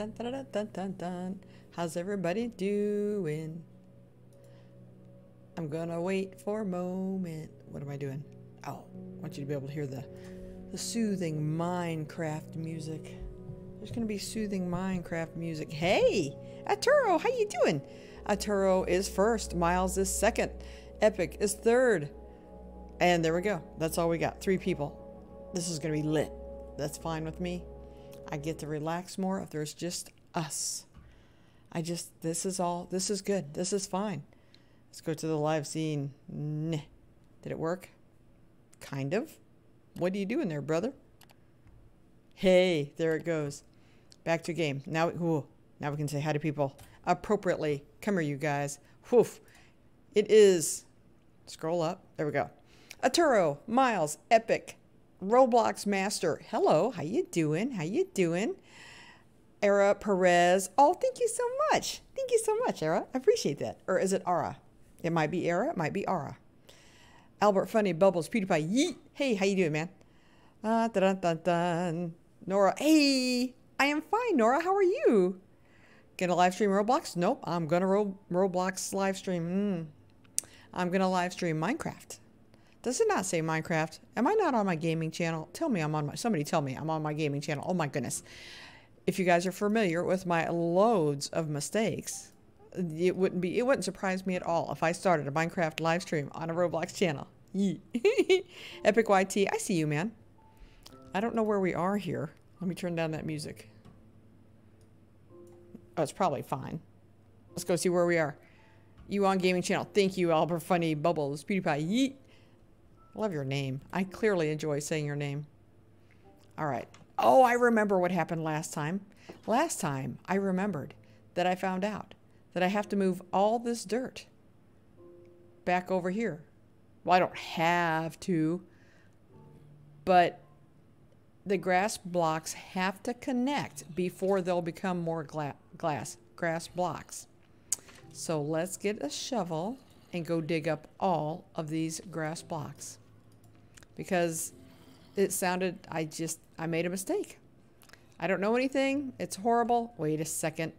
dun, dun, dun, dun, dun. How's everybody doing? I'm gonna wait for a moment. What am I doing? Oh, I want you to be able to hear the, the soothing Minecraft music. There's gonna be soothing Minecraft music. Hey, Arturo, how you doing? Arturo is first. Miles is second. Epic is third. And there we go. That's all we got. Three people. This is gonna be lit. That's fine with me. I get to relax more if there's just us. I just, this is all, this is good. This is fine. Let's go to the live scene. Nah. Did it work? Kind of. What are you doing there, brother? Hey, there it goes. Back to game. Now, ooh, now we can say hi to people appropriately. Come here, you guys. Woof. It is. Scroll up. There we go. Arturo, Miles, Epic, Roblox Master. Hello, how you doing? How you doing? Era Perez. Oh, thank you so much. Thank you so much, Era. I appreciate that. Or is it Ara? It might be Era. It might be Ara. Albert Funny Bubbles PewDiePie. Yeet. Hey, how you doing, man? Uh, dun, dun, dun. Nora. Hey, I am fine, Nora. How are you? Gonna live stream Roblox? Nope. I'm gonna ro Roblox live stream. Mm. I'm gonna live stream Minecraft. Does it not say Minecraft? Am I not on my gaming channel? Tell me I'm on my, somebody tell me I'm on my gaming channel. Oh my goodness. If you guys are familiar with my loads of mistakes, it wouldn't be, it wouldn't surprise me at all if I started a Minecraft live stream on a Roblox channel. Epic YT, I see you, man. I don't know where we are here. Let me turn down that music. Oh, it's probably fine. Let's go see where we are. You on gaming channel. Thank you, Albert Funny Bubbles. PewDiePie. Yeet. Love your name. I clearly enjoy saying your name. All right. Oh, I remember what happened last time. Last time, I remembered that I found out that I have to move all this dirt back over here. Well, I don't have to, but the grass blocks have to connect before they'll become more gla glass grass blocks. So let's get a shovel and go dig up all of these grass blocks because it sounded I just I made a mistake. I don't know anything. It's horrible. Wait a second.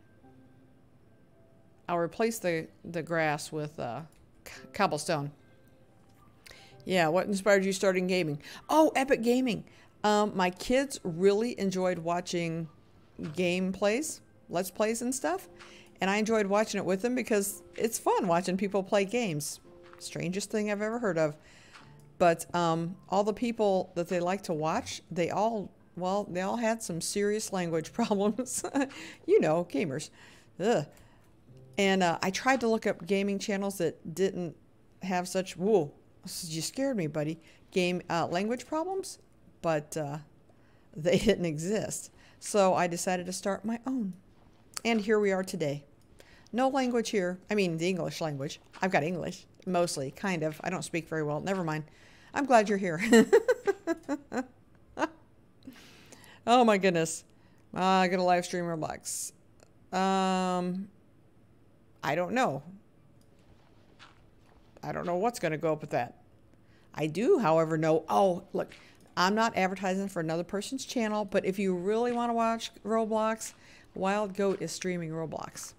I'll replace the the grass with uh, cobblestone. Yeah, what inspired you starting gaming? Oh, Epic Gaming. Um, my kids really enjoyed watching game plays, let's plays and stuff. And I enjoyed watching it with them because it's fun watching people play games. Strangest thing I've ever heard of. But um, all the people that they like to watch, they all, well, they all had some serious language problems. you know, gamers. Ugh. And uh, I tried to look up gaming channels that didn't have such, whoa, you scared me, buddy, game uh, language problems but uh, they didn't exist. So I decided to start my own. And here we are today. No language here. I mean, the English language. I've got English, mostly, kind of. I don't speak very well. Never mind. I'm glad you're here. oh my goodness. Uh, I got a live stream Roblox. Um, I don't know. I don't know what's going to go up with that. I do, however, know. Oh, look. I'm not advertising for another person's channel, but if you really want to watch Roblox, Wild Goat is streaming Roblox.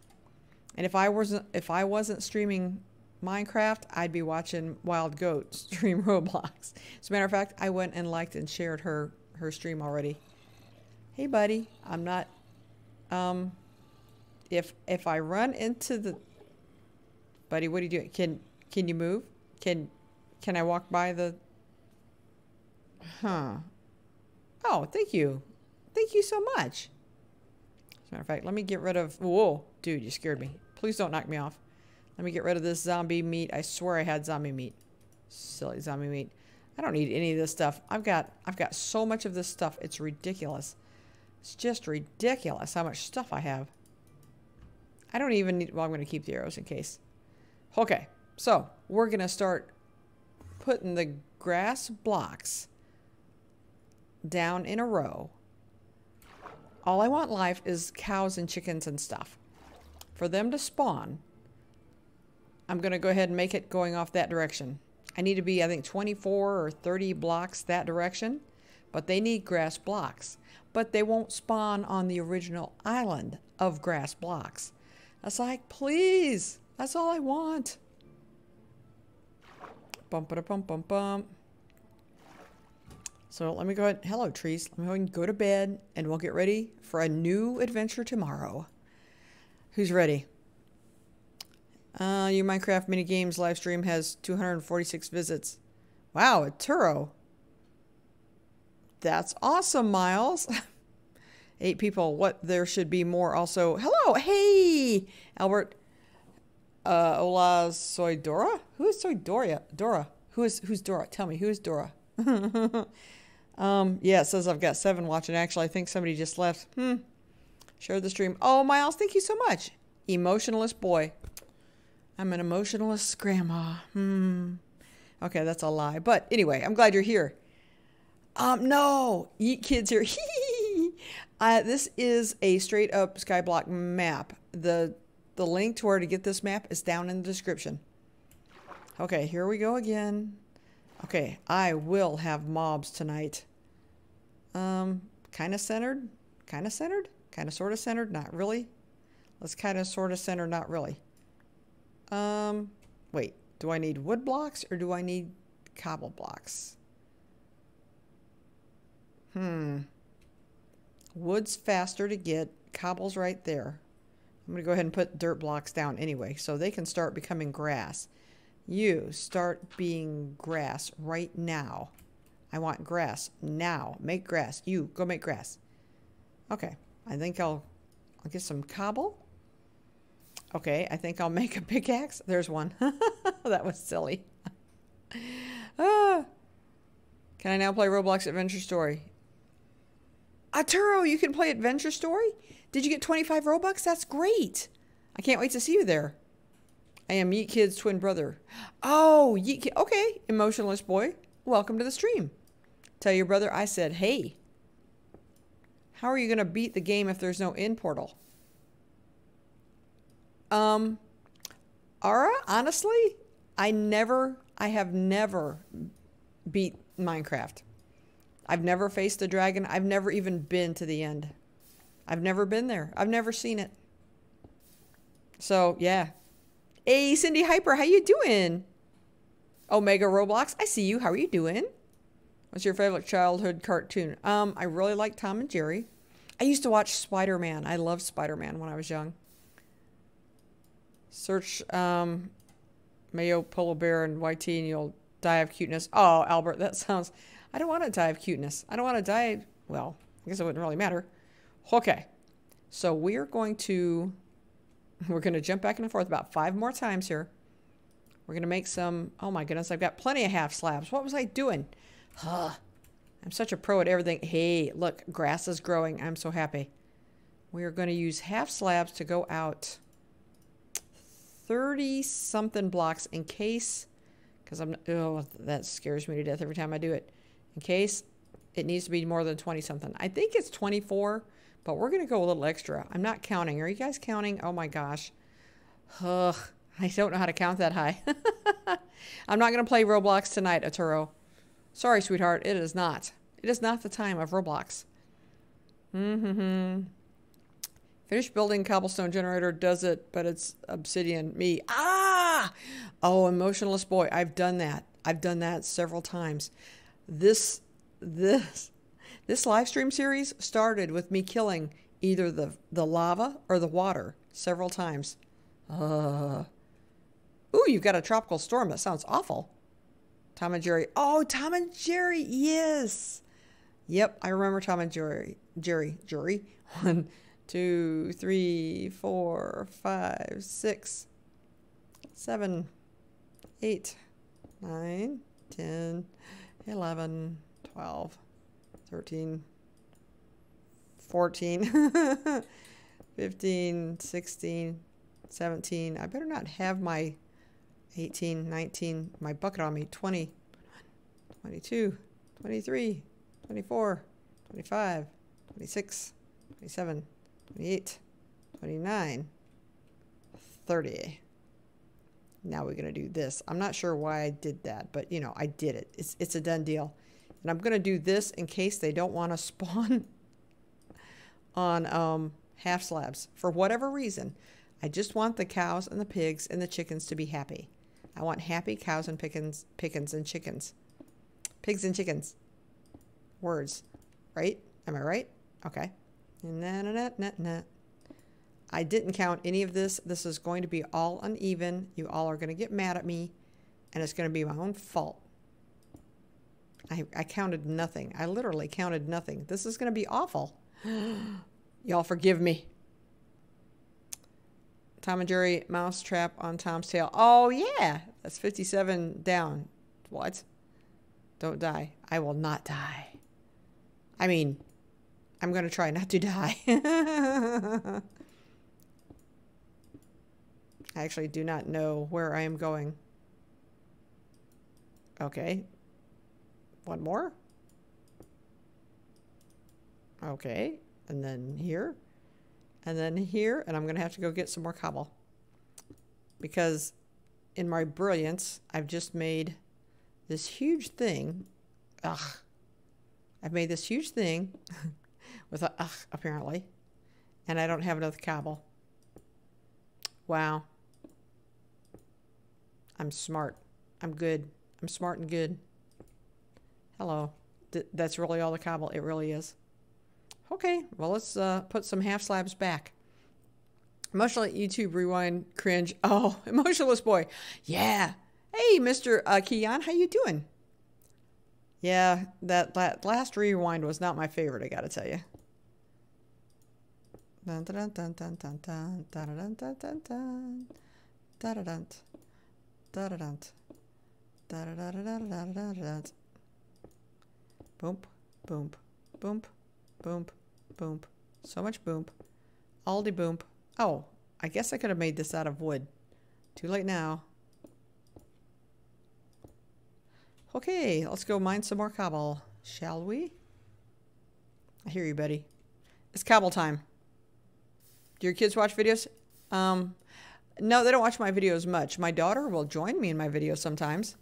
And if I wasn't if I wasn't streaming Minecraft, I'd be watching Wild Goat stream Roblox. As a matter of fact, I went and liked and shared her her stream already. Hey buddy, I'm not um if if I run into the buddy, what are you doing? Can can you move? Can can I walk by the Huh. Oh, thank you. Thank you so much. As a matter of fact, let me get rid of... Whoa, dude, you scared me. Please don't knock me off. Let me get rid of this zombie meat. I swear I had zombie meat. Silly zombie meat. I don't need any of this stuff. I've got I've got so much of this stuff. It's ridiculous. It's just ridiculous how much stuff I have. I don't even need... Well, I'm going to keep the arrows in case. Okay, so we're going to start putting the grass blocks down in a row. All I want life is cows and chickens and stuff. For them to spawn, I'm going to go ahead and make it going off that direction. I need to be, I think, 24 or 30 blocks that direction. but they need grass blocks. But they won't spawn on the original island of grass blocks. I was like, please, that's all I want. Bump a bump bump bump. So let me go ahead. Hello, trees. Let me go and go to bed, and we'll get ready for a new adventure tomorrow. Who's ready? Uh, your Minecraft mini games live stream has 246 visits. Wow, Arturo. That's awesome, Miles. Eight people. What? There should be more. Also, hello. Hey, Albert. Uh, Ola Soy Dora. Who is Soy Dora? Dora. Who is who's Dora? Tell me who is Dora. um, yeah, it says I've got seven watching. Actually, I think somebody just left. Hmm. Share the stream. Oh, Miles, thank you so much. Emotionalist boy. I'm an emotionalist grandma. Hmm. Okay, that's a lie. But anyway, I'm glad you're here. Um, no, Yeet Kids here. uh, this is a straight up Skyblock map. The the link to where to get this map is down in the description. Okay, here we go again. Okay, I will have mobs tonight. Um, kind of centered, kind of centered, kind of sort of centered, not really. Let's kind of sort of center, not really. Um, wait, do I need wood blocks or do I need cobble blocks? Hmm. Wood's faster to get. Cobble's right there. I'm going to go ahead and put dirt blocks down anyway so they can start becoming grass. You start being grass right now. I want grass now. Make grass. You go make grass. Okay. I think I'll I'll get some cobble. Okay, I think I'll make a pickaxe. There's one. that was silly. ah. Can I now play Roblox Adventure Story? Arturo, you can play Adventure Story? Did you get 25 Robux? That's great. I can't wait to see you there. I am Yeet Kid's twin brother. Oh, Yeet Kid. Okay, emotionless boy. Welcome to the stream. Tell your brother I said, hey. How are you going to beat the game if there's no end portal? Um, Ara, honestly, I never, I have never beat Minecraft. I've never faced a dragon. I've never even been to the end. I've never been there. I've never seen it. So, yeah. Hey, Cindy Hyper, how you doing? Omega Roblox, I see you. How are you doing? What's your favorite childhood cartoon? Um, I really like Tom and Jerry. I used to watch Spider-Man. I loved Spider-Man when I was young. Search um, Mayo Polar Bear and YT and you'll die of cuteness. Oh, Albert, that sounds... I don't want to die of cuteness. I don't want to die... Well, I guess it wouldn't really matter. Okay. So we're going to... We're going to jump back and forth about five more times here. We're going to make some... Oh my goodness, I've got plenty of half slabs. What was I doing? Huh. I'm such a pro at everything. Hey, look, grass is growing. I'm so happy. We are going to use half slabs to go out 30 something blocks in case, because I'm, oh, that scares me to death every time I do it. In case it needs to be more than 20 something. I think it's 24, but we're going to go a little extra. I'm not counting. Are you guys counting? Oh my gosh. Ugh, I don't know how to count that high. I'm not going to play Roblox tonight, Arturo. Sorry, sweetheart. It is not. It is not the time of Roblox. Mm-hmm. Finish building cobblestone generator does it, but it's obsidian. Me. Ah! Oh, emotionless boy. I've done that. I've done that several times. This this this live stream series started with me killing either the the lava or the water several times. Uh. Ooh, you've got a tropical storm. That sounds awful. Tom and Jerry. Oh, Tom and Jerry. Yes. Yep, I remember Tom and Jerry. Jerry. Jerry. two, three, four, five, six, seven, eight, nine, ten, eleven, twelve, thirteen, fourteen, fifteen, sixteen, seventeen. I better not have my 18, 19, my bucket on me, 20, 22, 23, 24, 25, 26, 27, 28, 29, 30. Now we're going to do this. I'm not sure why I did that, but you know, I did it. It's, it's a done deal. And I'm going to do this in case they don't want to spawn on um, half slabs. For whatever reason, I just want the cows and the pigs and the chickens to be happy. I want happy cows and pickens, pickens and chickens. Pigs and chickens. Words. Right? Am I right? Okay. Nah, nah, nah, nah. I didn't count any of this. This is going to be all uneven. You all are going to get mad at me, and it's going to be my own fault. I, I counted nothing. I literally counted nothing. This is going to be awful. Y'all forgive me. Tom and Jerry mouse trap on Tom's tail. Oh, yeah. That's 57 down. What? Don't die. I will not die. I mean, I'm going to try not to die. I actually do not know where I am going. Okay. One more. Okay. And then here. And then here. And I'm going to have to go get some more cobble. Because in my brilliance, I've just made this huge thing. Ugh. I've made this huge thing with a ugh, apparently. And I don't have enough cobble. Wow. I'm smart. I'm good. I'm smart and good. Hello. Th that's really all the cobble. It really is. Okay, well, let's uh, put some half slabs back. Emotional YouTube rewind cringe. Oh, emotionless boy. Yeah. Hey, Mr. Uh, Keon, how you doing? Yeah, that, that last rewind was not my favorite, I gotta tell you. Dun dun dun dun dun dun dun dun dun dun dun dun dun da da da da da da da da da da Boom, boom, boom, boom, boom. So much boom. Aldi boom. Oh, I guess I could have made this out of wood. Too late now. Okay, let's go mine some more cobble, shall we? I hear you, buddy. It's cobble time. Do your kids watch videos? Um, no, they don't watch my videos much. My daughter will join me in my videos sometimes.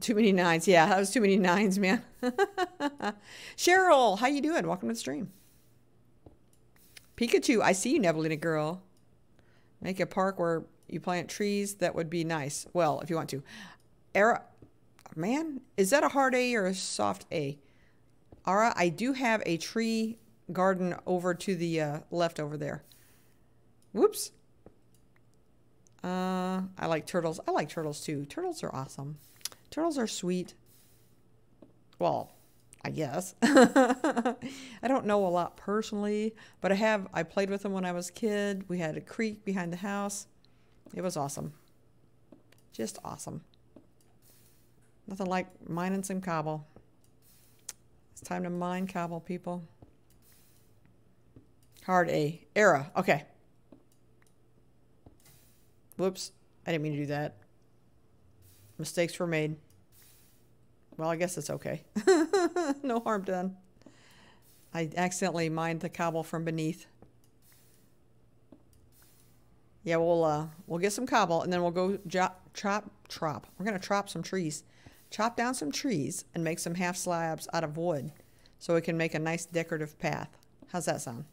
Too many nines. Yeah, that was too many nines, man. Cheryl, how you doing? Welcome to the stream. Pikachu, I see you, Nevelina girl. Make a park where you plant trees. That would be nice. Well, if you want to. Era, man, is that a hard A or a soft A? Ara, I do have a tree garden over to the uh, left over there. Whoops. Uh, I like turtles. I like turtles too. Turtles are awesome. Turtles are sweet. Well, I guess. I don't know a lot personally, but I have. I played with them when I was a kid. We had a creek behind the house. It was awesome. Just awesome. Nothing like mining some cobble. It's time to mine cobble, people. Hard A. Era. Okay. Whoops. I didn't mean to do that. Mistakes were made. Well, I guess it's okay. no harm done. I accidentally mined the cobble from beneath. Yeah, we'll uh, we'll get some cobble and then we'll go chop, chop, chop. We're gonna chop some trees, chop down some trees and make some half slabs out of wood, so we can make a nice decorative path. How's that sound?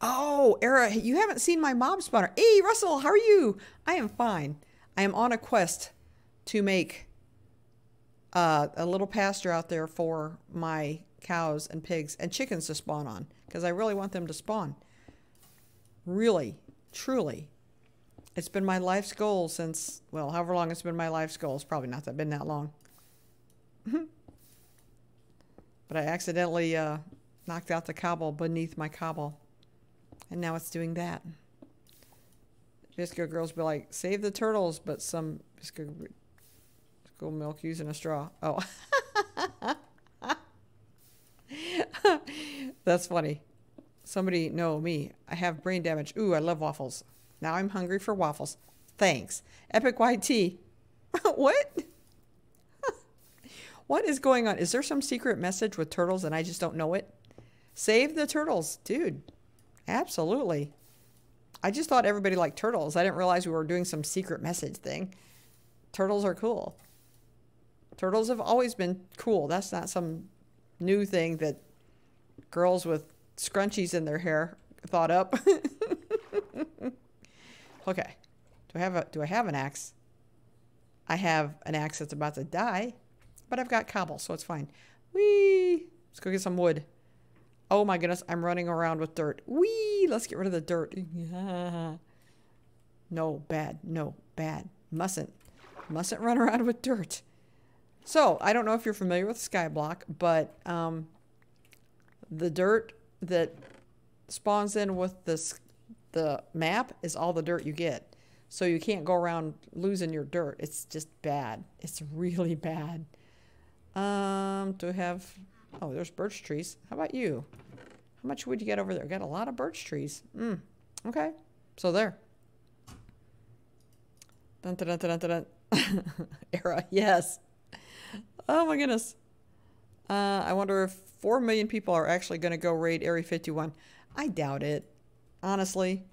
Oh, Era, you haven't seen my mob spawner. Hey, Russell, how are you? I am fine. I am on a quest to make uh, a little pasture out there for my cows and pigs and chickens to spawn on because I really want them to spawn. Really, truly. It's been my life's goal since, well, however long it's been my life's goal. It's probably not that been that long. but I accidentally uh, knocked out the cobble beneath my cobble. And now it's doing that. VSCO girls be like, save the turtles, but some Bisco school milk using a straw. Oh. That's funny. Somebody know me. I have brain damage. Ooh, I love waffles. Now I'm hungry for waffles. Thanks. Epic YT. what? what is going on? Is there some secret message with turtles and I just don't know it? Save the turtles, dude. Absolutely. I just thought everybody liked turtles. I didn't realize we were doing some secret message thing. Turtles are cool. Turtles have always been cool. That's not some new thing that girls with scrunchies in their hair thought up. okay. Do I have a do I have an axe? I have an axe that's about to die, but I've got cobble, so it's fine. Whee! Let's go get some wood. Oh my goodness, I'm running around with dirt. Whee! Let's get rid of the dirt. no, bad. No, bad. Mustn't. Mustn't run around with dirt. So, I don't know if you're familiar with Skyblock, but um, the dirt that spawns in with this the map is all the dirt you get. So you can't go around losing your dirt. It's just bad. It's really bad. Um, do we have... Oh, there's birch trees. How about you? How much would you get over there? Got a lot of birch trees. Mm, okay. So there. Dun, dun, dun, dun, dun. Era, yes. Oh my goodness. Uh, I wonder if 4 million people are actually going to go raid Area 51. I doubt it. Honestly.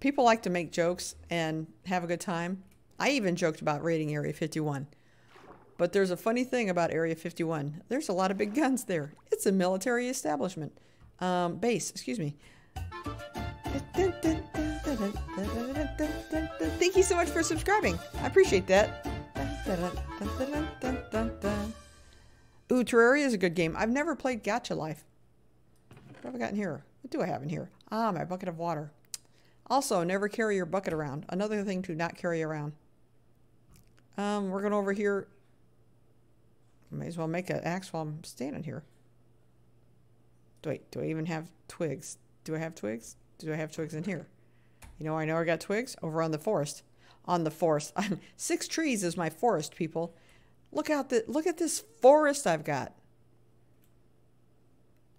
People like to make jokes and have a good time. I even joked about raiding Area 51. But there's a funny thing about Area 51. There's a lot of big guns there. It's a military establishment. Um, base, excuse me. Thank you so much for subscribing. I appreciate that. Ooh, Terraria is a good game. I've never played Gacha Life. What have I got in here? What do I have in here? Ah, my bucket of water. Also, never carry your bucket around. Another thing to not carry around. Um, we're going over here. May as well make an axe while I'm standing here. Wait, do I even have twigs? Do I have twigs? Do I have twigs in here? You know, I know I got twigs over on the forest. On the forest. Six trees is my forest, people. Look out the look at this forest I've got.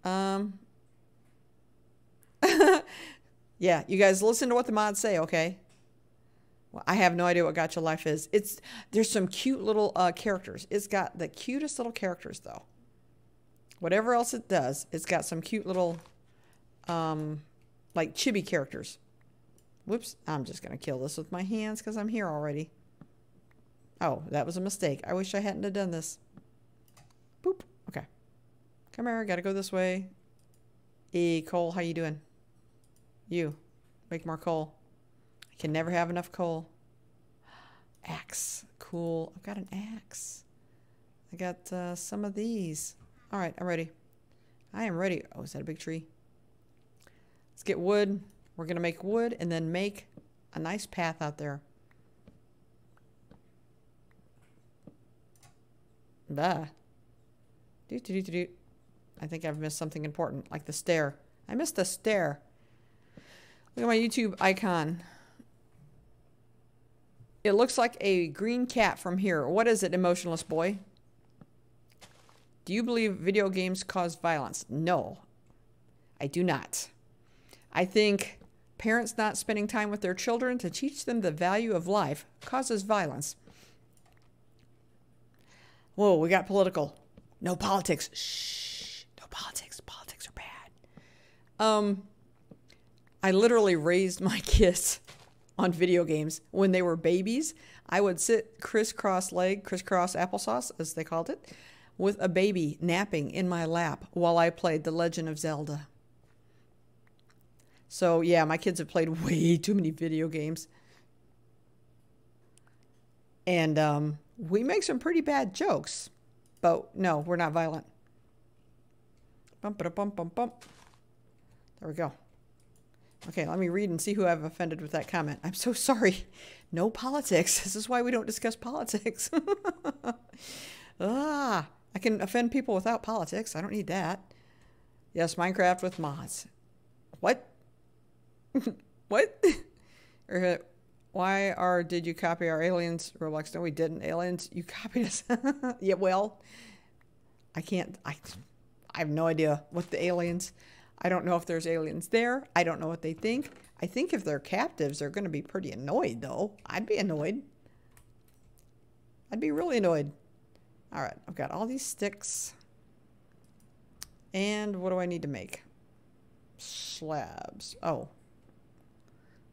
Um Yeah, you guys listen to what the mods say, okay? I have no idea what Gacha Life is. It's there's some cute little uh, characters. It's got the cutest little characters though. Whatever else it does, it's got some cute little um like chibi characters. Whoops, I'm just to kill this with my hands because I'm here already. Oh, that was a mistake. I wish I hadn't have done this. Boop. Okay. Come here. Gotta go this way. Hey, Cole, how you doing? You. Make more coal. Can never have enough coal. Axe. Cool. I've got an axe. I got uh, some of these. All right, I'm ready. I am ready. Oh, is that a big tree? Let's get wood. We're going to make wood and then make a nice path out there. Bah. Do, do, do, do. I think I've missed something important, like the stair. I missed the stair. Look at my YouTube icon. It looks like a green cat from here. What is it, emotionless boy? Do you believe video games cause violence? No, I do not. I think parents not spending time with their children to teach them the value of life causes violence. Whoa, we got political. No politics. Shh. No politics. Politics are bad. Um, I literally raised my kids on video games when they were babies. I would sit crisscross leg, crisscross applesauce, as they called it, with a baby napping in my lap while I played The Legend of Zelda. So, yeah, my kids have played way too many video games. And um, we make some pretty bad jokes, but no, we're not violent. Bump, bump, bump, bump. There we go. Okay, let me read and see who I've offended with that comment. I'm so sorry. No politics. This is why we don't discuss politics. ah, I can offend people without politics. I don't need that. Yes, Minecraft with mods. What? what? or why are did you copy our aliens Roblox? No, we didn't. Aliens, you copied us. yeah, well, I can't. I, I have no idea what the aliens. I don't know if there's aliens there. I don't know what they think. I think if they're captives, they're going to be pretty annoyed, though. I'd be annoyed. I'd be really annoyed. All right, I've got all these sticks. And what do I need to make? Slabs. Oh.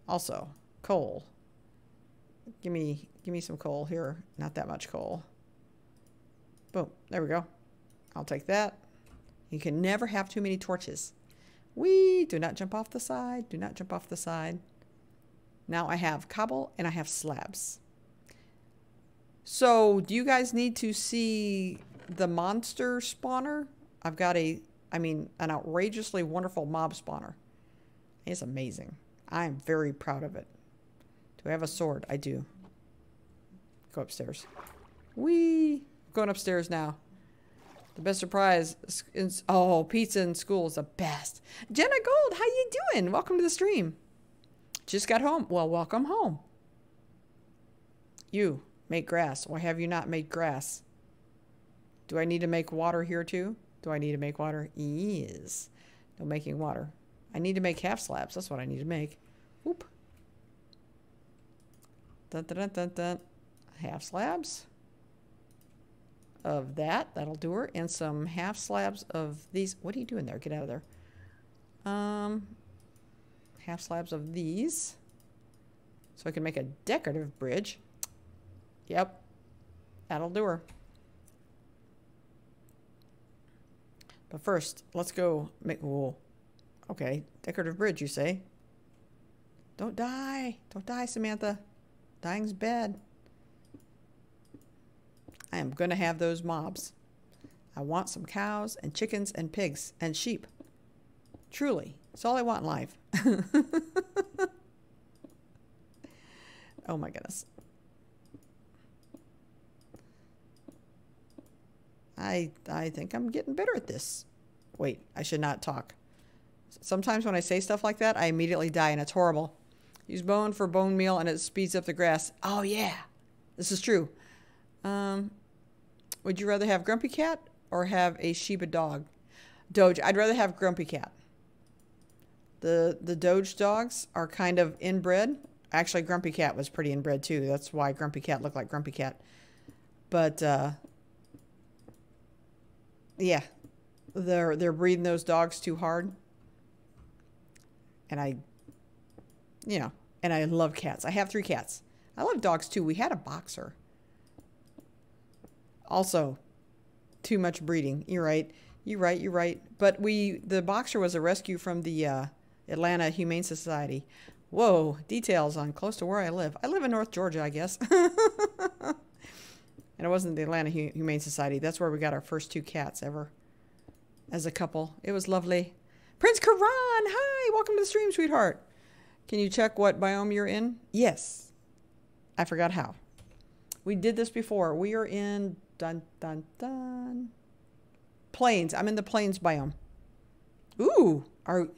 Also, coal. Give me give me some coal here. Not that much coal. Boom. There we go. I'll take that. You can never have too many torches. We do not jump off the side. Do not jump off the side. Now I have cobble and I have slabs. So do you guys need to see the monster spawner? I've got a, I mean, an outrageously wonderful mob spawner. It's amazing. I am very proud of it. Do I have a sword? I do. Go upstairs. We going upstairs now. The best surprise is, oh, pizza in school is the best. Jenna Gold, how you doing? Welcome to the stream. Just got home. Well, welcome home. You make grass. Why have you not made grass? Do I need to make water here too? Do I need to make water? Yes. No making water. I need to make half slabs. That's what I need to make. Whoop. Dun, dun, dun, dun, dun. Half slabs of that. That'll do her. And some half slabs of these. What are you doing there? Get out of there. Um, half slabs of these. So I can make a decorative bridge. Yep. That'll do her. But first, let's go make... Whoa. Okay. Decorative bridge, you say? Don't die. Don't die, Samantha. Dying's bad. I am going to have those mobs. I want some cows and chickens and pigs and sheep. Truly, it's all I want in life. oh my goodness. I I think I'm getting better at this. Wait, I should not talk. Sometimes when I say stuff like that, I immediately die and it's horrible. Use bone for bone meal and it speeds up the grass. Oh yeah. This is true. Um, would you rather have Grumpy Cat or have a Shiba dog? Doge. I'd rather have Grumpy Cat. The the Doge dogs are kind of inbred. Actually, Grumpy Cat was pretty inbred too. That's why Grumpy Cat looked like Grumpy Cat. But uh, yeah, they're they're breeding those dogs too hard. And I, you know, and I love cats. I have three cats. I love dogs too. We had a boxer. Also, too much breeding. You're right. You're right. You're right. But we, the boxer was a rescue from the uh, Atlanta Humane Society. Whoa, details on close to where I live. I live in North Georgia, I guess. and it wasn't the Atlanta Humane Society. That's where we got our first two cats ever as a couple. It was lovely. Prince Karan, hi, welcome to the stream, sweetheart. Can you check what biome you're in? Yes. I forgot how. We did this before. We are in Dun, dun, dun. Plains. I'm in the plains biome. Ooh, are,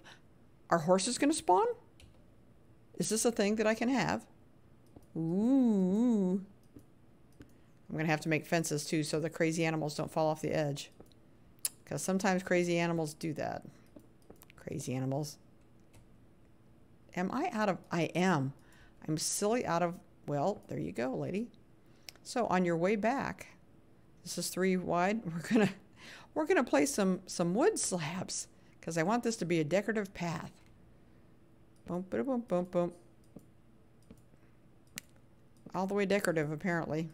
are horses going to spawn? Is this a thing that I can have? Ooh. I'm going to have to make fences too so the crazy animals don't fall off the edge. Because sometimes crazy animals do that. Crazy animals. Am I out of... I am. I'm silly out of... Well, there you go, lady. So on your way back, this is three wide. We're gonna we're gonna place some some wood slabs because I want this to be a decorative path. Boom, boom, boom, boom. All the way decorative, apparently.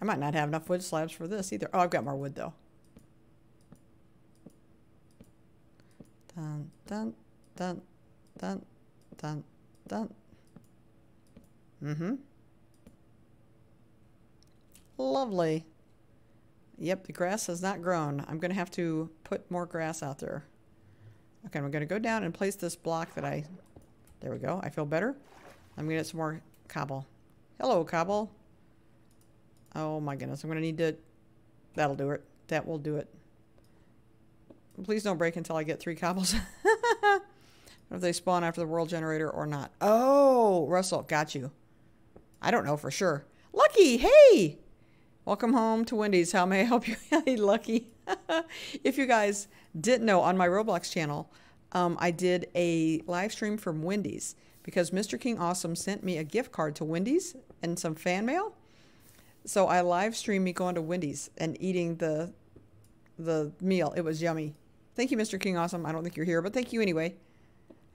I might not have enough wood slabs for this either. Oh, I've got more wood though. Dun, dun, dun, dun, dun, dun. Mm-hmm. Lovely. Yep, the grass has not grown. I'm going to have to put more grass out there. Okay, I'm going to go down and place this block that I... There we go. I feel better. I'm going to get some more cobble. Hello, cobble. Oh my goodness. I'm going to need to... That'll do it. That will do it. Please don't break until I get three cobbles. if they spawn after the world generator or not. Oh, Russell, got you. I don't know for sure. Lucky, hey! Welcome home to Wendy's. How may I help you? Lucky. if you guys didn't know, on my Roblox channel, um, I did a live stream from Wendy's because Mr. King Awesome sent me a gift card to Wendy's and some fan mail. So I live streamed me going to Wendy's and eating the the meal. It was yummy. Thank you, Mr. King Awesome. I don't think you're here, but thank you anyway.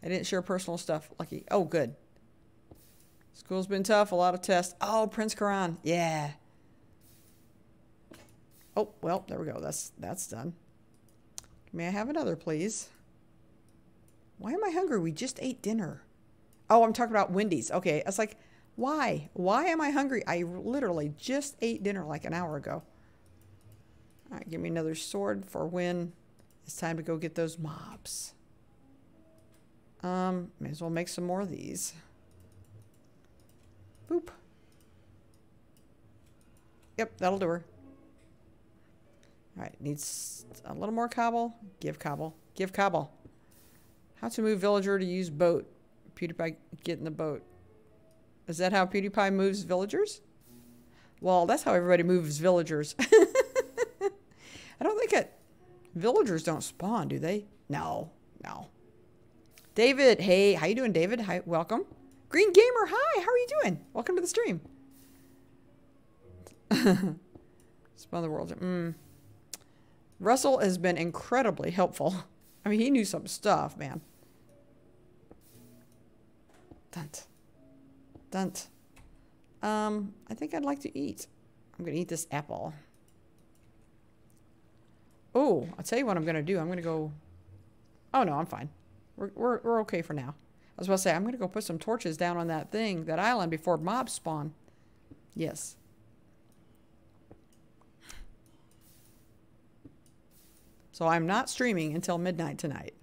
I didn't share personal stuff. Lucky. Oh, good. School's been tough, a lot of tests. Oh, Prince Karan. Yeah. Oh, well, there we go. That's that's done. May I have another, please? Why am I hungry? We just ate dinner. Oh, I'm talking about Wendy's. Okay. I was like, why? Why am I hungry? I literally just ate dinner like an hour ago. All right, give me another sword for when it's time to go get those mobs. Um, may as well make some more of these. Boop. Yep, that'll do her. All right, needs a little more cobble. Give cobble. Give cobble. How to move villager to use boat. PewDiePie, get in the boat. Is that how PewDiePie moves villagers? Well, that's how everybody moves villagers. I don't think it. Villagers don't spawn, do they? No, no. David, hey, how you doing, David? Hi, welcome. Green Gamer, hi, how are you doing? Welcome to the stream. spawn the world. Mm. Russell has been incredibly helpful. I mean, he knew some stuff, man. Dunt. Dunt. Um, I think I'd like to eat. I'm going to eat this apple. Oh, I'll tell you what I'm going to do. I'm going to go... Oh, no, I'm fine. We're, we're, we're okay for now. I was about to say, I'm going to go put some torches down on that thing, that island, before mobs spawn. Yes. So I'm not streaming until midnight tonight.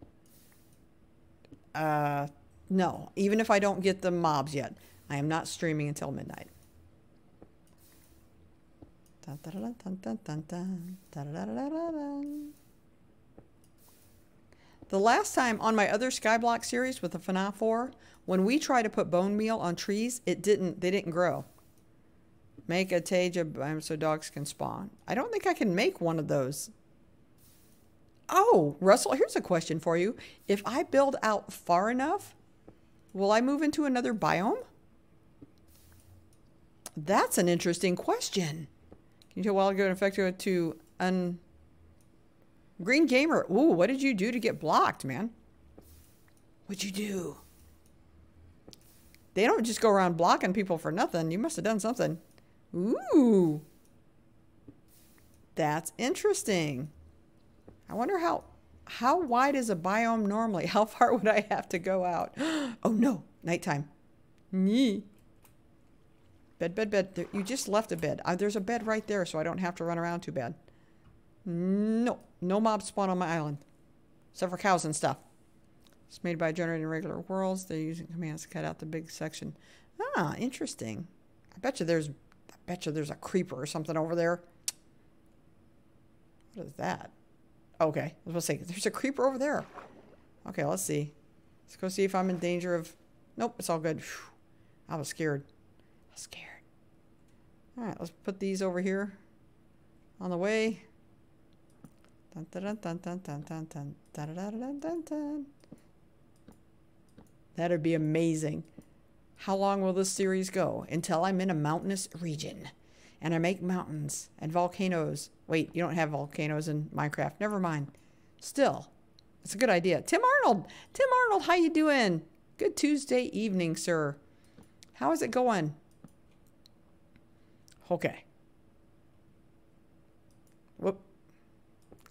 Uh, no. Even if I don't get the mobs yet, I am not streaming until midnight. The last time on my other Skyblock series with the FNAF 4, when we tried to put bone meal on trees, it didn't. They didn't grow. Make a cage of so dogs can spawn. I don't think I can make one of those. Oh, Russell, here's a question for you. If I build out far enough, will I move into another biome? That's an interesting question. Can you tell while ago infected to un Green Gamer. Ooh, what did you do to get blocked, man? What'd you do? They don't just go around blocking people for nothing. You must have done something. Ooh. That's interesting. I wonder how how wide is a biome normally? How far would I have to go out? oh no, nighttime. Nee. Bed, bed, bed. There, you just left a bed. Uh, there's a bed right there, so I don't have to run around too bad. No, no mobs spawn on my island. Except for cows and stuff. It's made by generating regular worlds. They're using commands to cut out the big section. Ah, interesting. I bet you there's I bet you there's a creeper or something over there. What is that? Okay, I was going to say, there's a creeper over there. Okay, let's see. Let's go see if I'm in danger of... Nope, it's all good. Whew. I was scared. I was scared. All right, let's put these over here on the way. Dun, dun, dun, dun, dun, dun, dun, dun, dun, dun, dun. That'd be amazing. How long will this series go? Until I'm in a mountainous region and I make mountains and volcanoes. Wait, you don't have volcanoes in Minecraft. Never mind. Still, it's a good idea. Tim Arnold, Tim Arnold, how you doing? Good Tuesday evening, sir. How is it going? Okay. Whoop.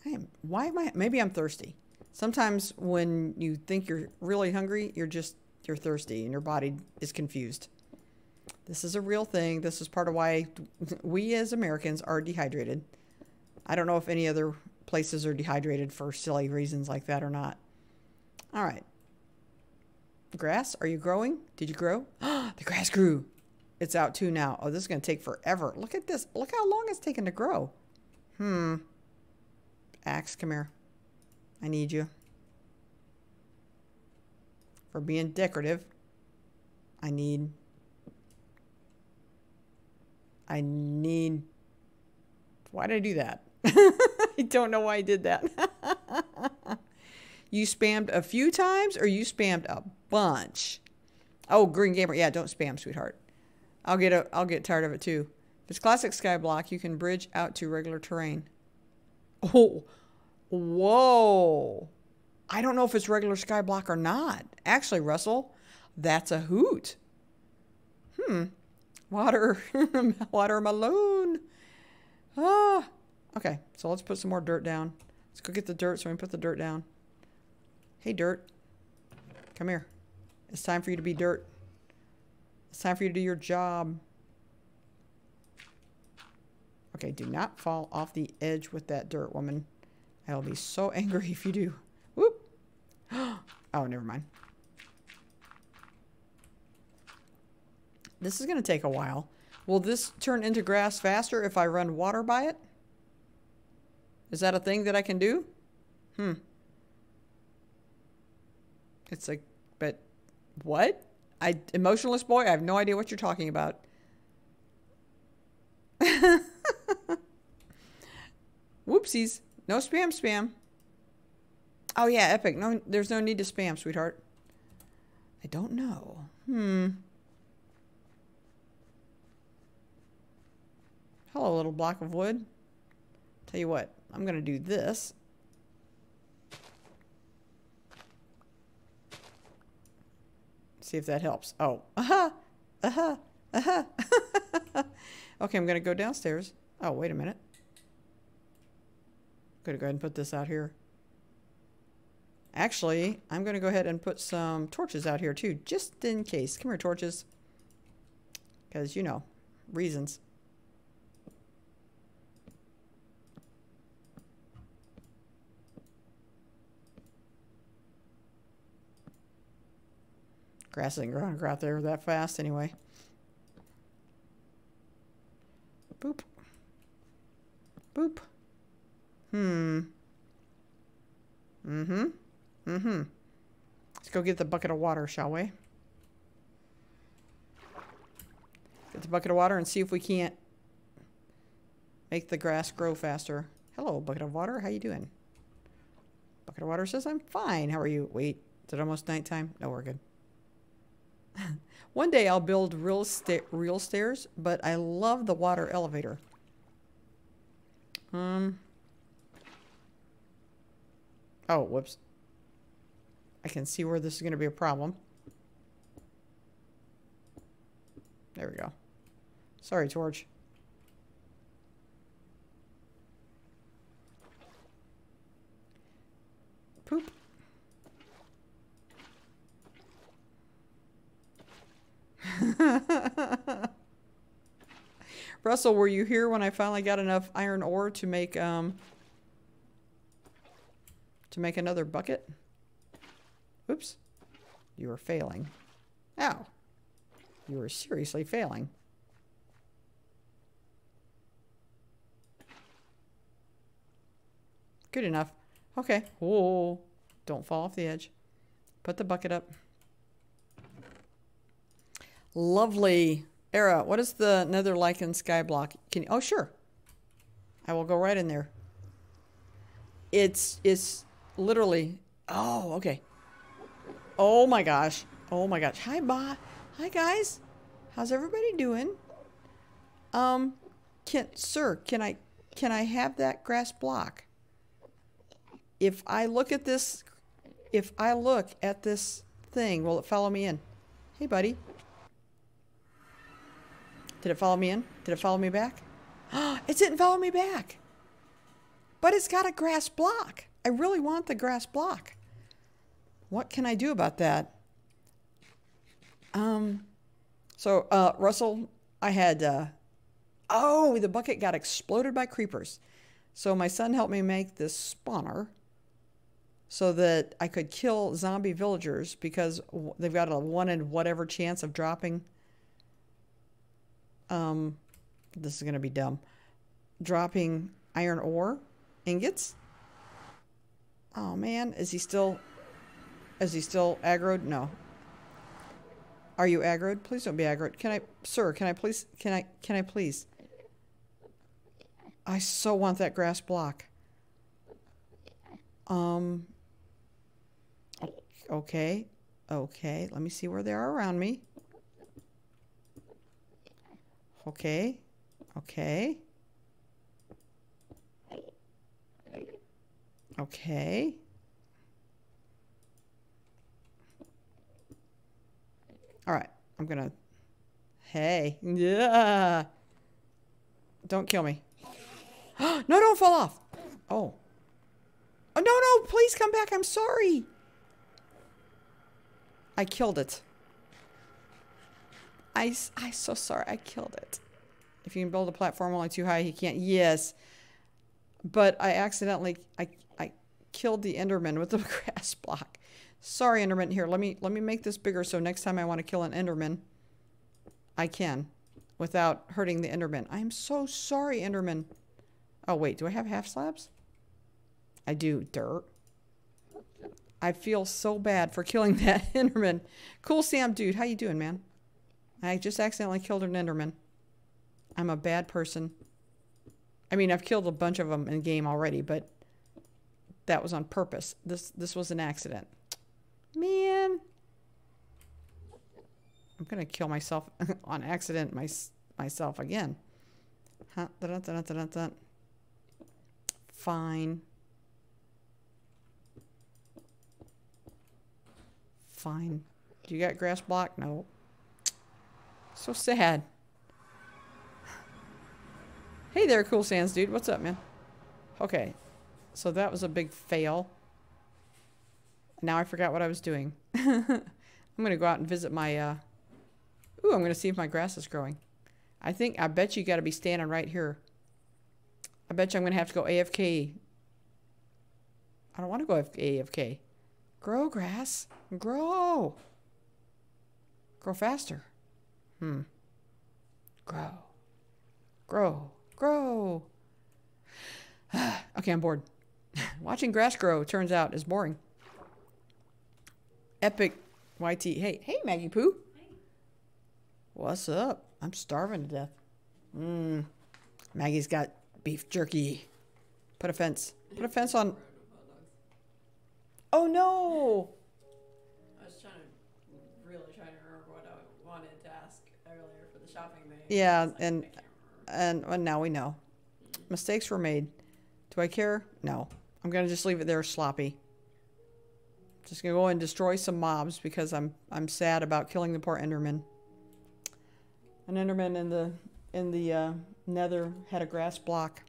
I am, why am I, maybe I'm thirsty. Sometimes when you think you're really hungry, you're just, you're thirsty and your body is confused. This is a real thing. This is part of why we as Americans are dehydrated. I don't know if any other places are dehydrated for silly reasons like that or not. All right. Grass, are you growing? Did you grow? the grass grew. It's out too now. Oh, this is going to take forever. Look at this. Look how long it's taken to grow. Hmm. Axe, come here. I need you. For being decorative, I need... I need... Why did I do that? I don't know why I did that. you spammed a few times or you spammed a bunch? Oh, Green Gamer. Yeah, don't spam, sweetheart. I'll get a, I'll get tired of it too. If it's classic skyblock, you can bridge out to regular terrain. Oh, whoa. I don't know if it's regular skyblock or not. Actually, Russell, that's a hoot. Hmm. Water. Watermelon. Ah. Okay, so let's put some more dirt down. Let's go get the dirt so we can put the dirt down. Hey, dirt. Come here. It's time for you to be dirt. It's time for you to do your job. Okay, do not fall off the edge with that dirt, woman. I'll be so angry if you do. Whoop. Oh, never mind. This is going to take a while. Will this turn into grass faster if I run water by it? Is that a thing that I can do? Hmm. It's like, but what? I emotionless boy, I have no idea what you're talking about. Whoopsies. No spam spam. Oh yeah, epic. No there's no need to spam, sweetheart. I don't know. Hmm. Hello, little block of wood. Tell you what, I'm going to do this. See if that helps. Oh, aha, aha, aha. okay, I'm going to go downstairs. Oh, wait a minute. I'm going to go ahead and put this out here. Actually, I'm going to go ahead and put some torches out here too, just in case. Come here, torches. Because, you know, reasons. Grass isn't growing out there that fast anyway. Boop. Boop. Hmm. Mm-hmm. Mm-hmm. Let's go get the bucket of water, shall we? Get the bucket of water and see if we can't make the grass grow faster. Hello, bucket of water. How you doing? Bucket of water says I'm fine. How are you? Wait, is it almost nighttime? No, we're good. One day I'll build real, sta real stairs, but I love the water elevator. Um. Oh, whoops. I can see where this is going to be a problem. There we go. Sorry, Torch. Poop. Russell, were you here when I finally got enough iron ore to make um to make another bucket? Oops. You are failing. Ow. You are seriously failing. Good enough. Okay. Whoa. Don't fall off the edge. Put the bucket up. Lovely. Era, what is the nether lichen sky block? Can you, oh sure. I will go right in there. It's it's literally oh okay. Oh my gosh. Oh my gosh. Hi Ba. Hi guys. How's everybody doing? Um can sir, can I can I have that grass block? If I look at this if I look at this thing, will it follow me in? Hey buddy. Did it follow me in? Did it follow me back? it didn't follow me back. But it's got a grass block. I really want the grass block. What can I do about that? Um, so, uh, Russell, I had, uh, oh, the bucket got exploded by creepers. So my son helped me make this spawner so that I could kill zombie villagers because they've got a one in whatever chance of dropping um, this is going to be dumb, dropping iron ore ingots. Oh man, is he still, is he still aggroed? No. Are you aggroed? Please don't be aggroed. Can I, sir, can I please, can I, can I please? I so want that grass block. Um, okay, okay, let me see where they are around me. Okay. Okay. Okay. All right. I'm going to Hey. Yeah. Don't kill me. no, don't fall off. Oh. Oh, no, no, please come back. I'm sorry. I killed it. I, I'm so sorry. I killed it. If you can build a platform only too high, he can't. Yes. But I accidentally, I, I killed the Enderman with the grass block. Sorry, Enderman. Here, let me, let me make this bigger so next time I want to kill an Enderman, I can without hurting the Enderman. I'm so sorry, Enderman. Oh, wait. Do I have half slabs? I do. Dirt. I feel so bad for killing that Enderman. Cool Sam dude, how you doing, man? I just accidentally killed an Enderman. I'm a bad person. I mean, I've killed a bunch of them in game already, but that was on purpose. This this was an accident. Man. I'm going to kill myself on accident my, myself again. Huh? Da -da -da Fine. Fine. Do you got grass block? No. So sad. Hey there, Cool Sands dude. What's up, man? Okay. So that was a big fail. Now I forgot what I was doing. I'm going to go out and visit my... Uh... Ooh, I'm going to see if my grass is growing. I think... I bet you got to be standing right here. I bet you I'm going to have to go AFK. I don't want to go AFK. Grow, grass. Grow. Grow faster. Hmm. Grow. Grow. Grow. okay, I'm bored. Watching grass grow, turns out, is boring. Epic YT. Hey, hey, Maggie Pooh. What's up? I'm starving to death. Mmm. Maggie's got beef jerky. Put a fence. Put a fence on Oh no! Yeah, and and well, now we know. Mistakes were made. Do I care? No. I'm gonna just leave it there sloppy. Just gonna go and destroy some mobs because I'm I'm sad about killing the poor Enderman. An Enderman in the in the uh, Nether had a grass block,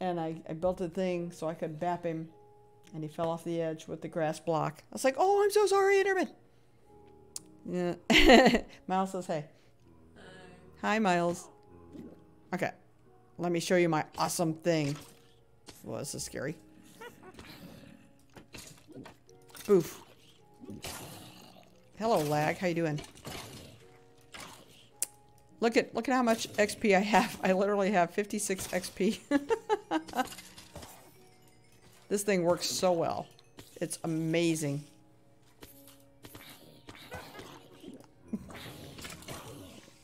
and I I built a thing so I could bap him and he fell off the edge with the grass block. I was like, oh, I'm so sorry, Enderman. Yeah. Miles says, hey. Hi. Miles. Okay. Let me show you my awesome thing. Well, this is scary. Boof. Hello, lag. How you doing? Look at look at how much XP I have. I literally have 56 XP. This thing works so well. It's amazing.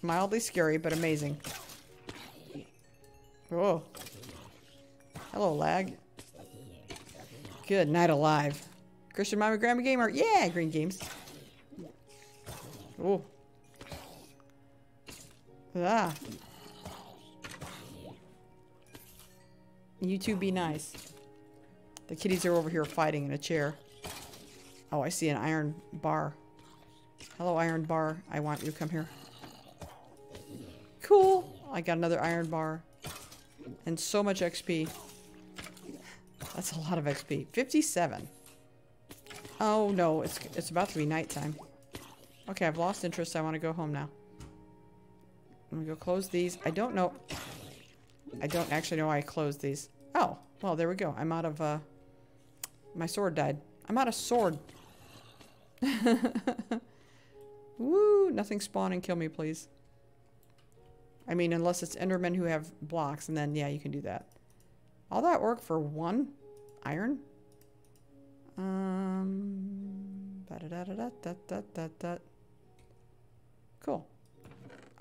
Mildly scary, but amazing. Oh. Hello, lag. Good night alive. Christian Mama Grandma Gamer. Yeah, Green Games. Oh. Ah. You two be nice. The kitties are over here fighting in a chair. Oh, I see an iron bar. Hello, iron bar. I want you to come here. Cool. I got another iron bar. And so much XP. That's a lot of XP. 57. Oh, no. It's, it's about to be nighttime. Okay, I've lost interest. I want to go home now. I'm to go close these. I don't know. I don't actually know why I closed these. Oh, well, there we go. I'm out of... Uh, my sword died. I'm out of sword. Woo! Nothing spawn and kill me, please. I mean, unless it's Endermen who have blocks, and then, yeah, you can do that. All that work for one iron? Um, da da da da da da da da. Cool.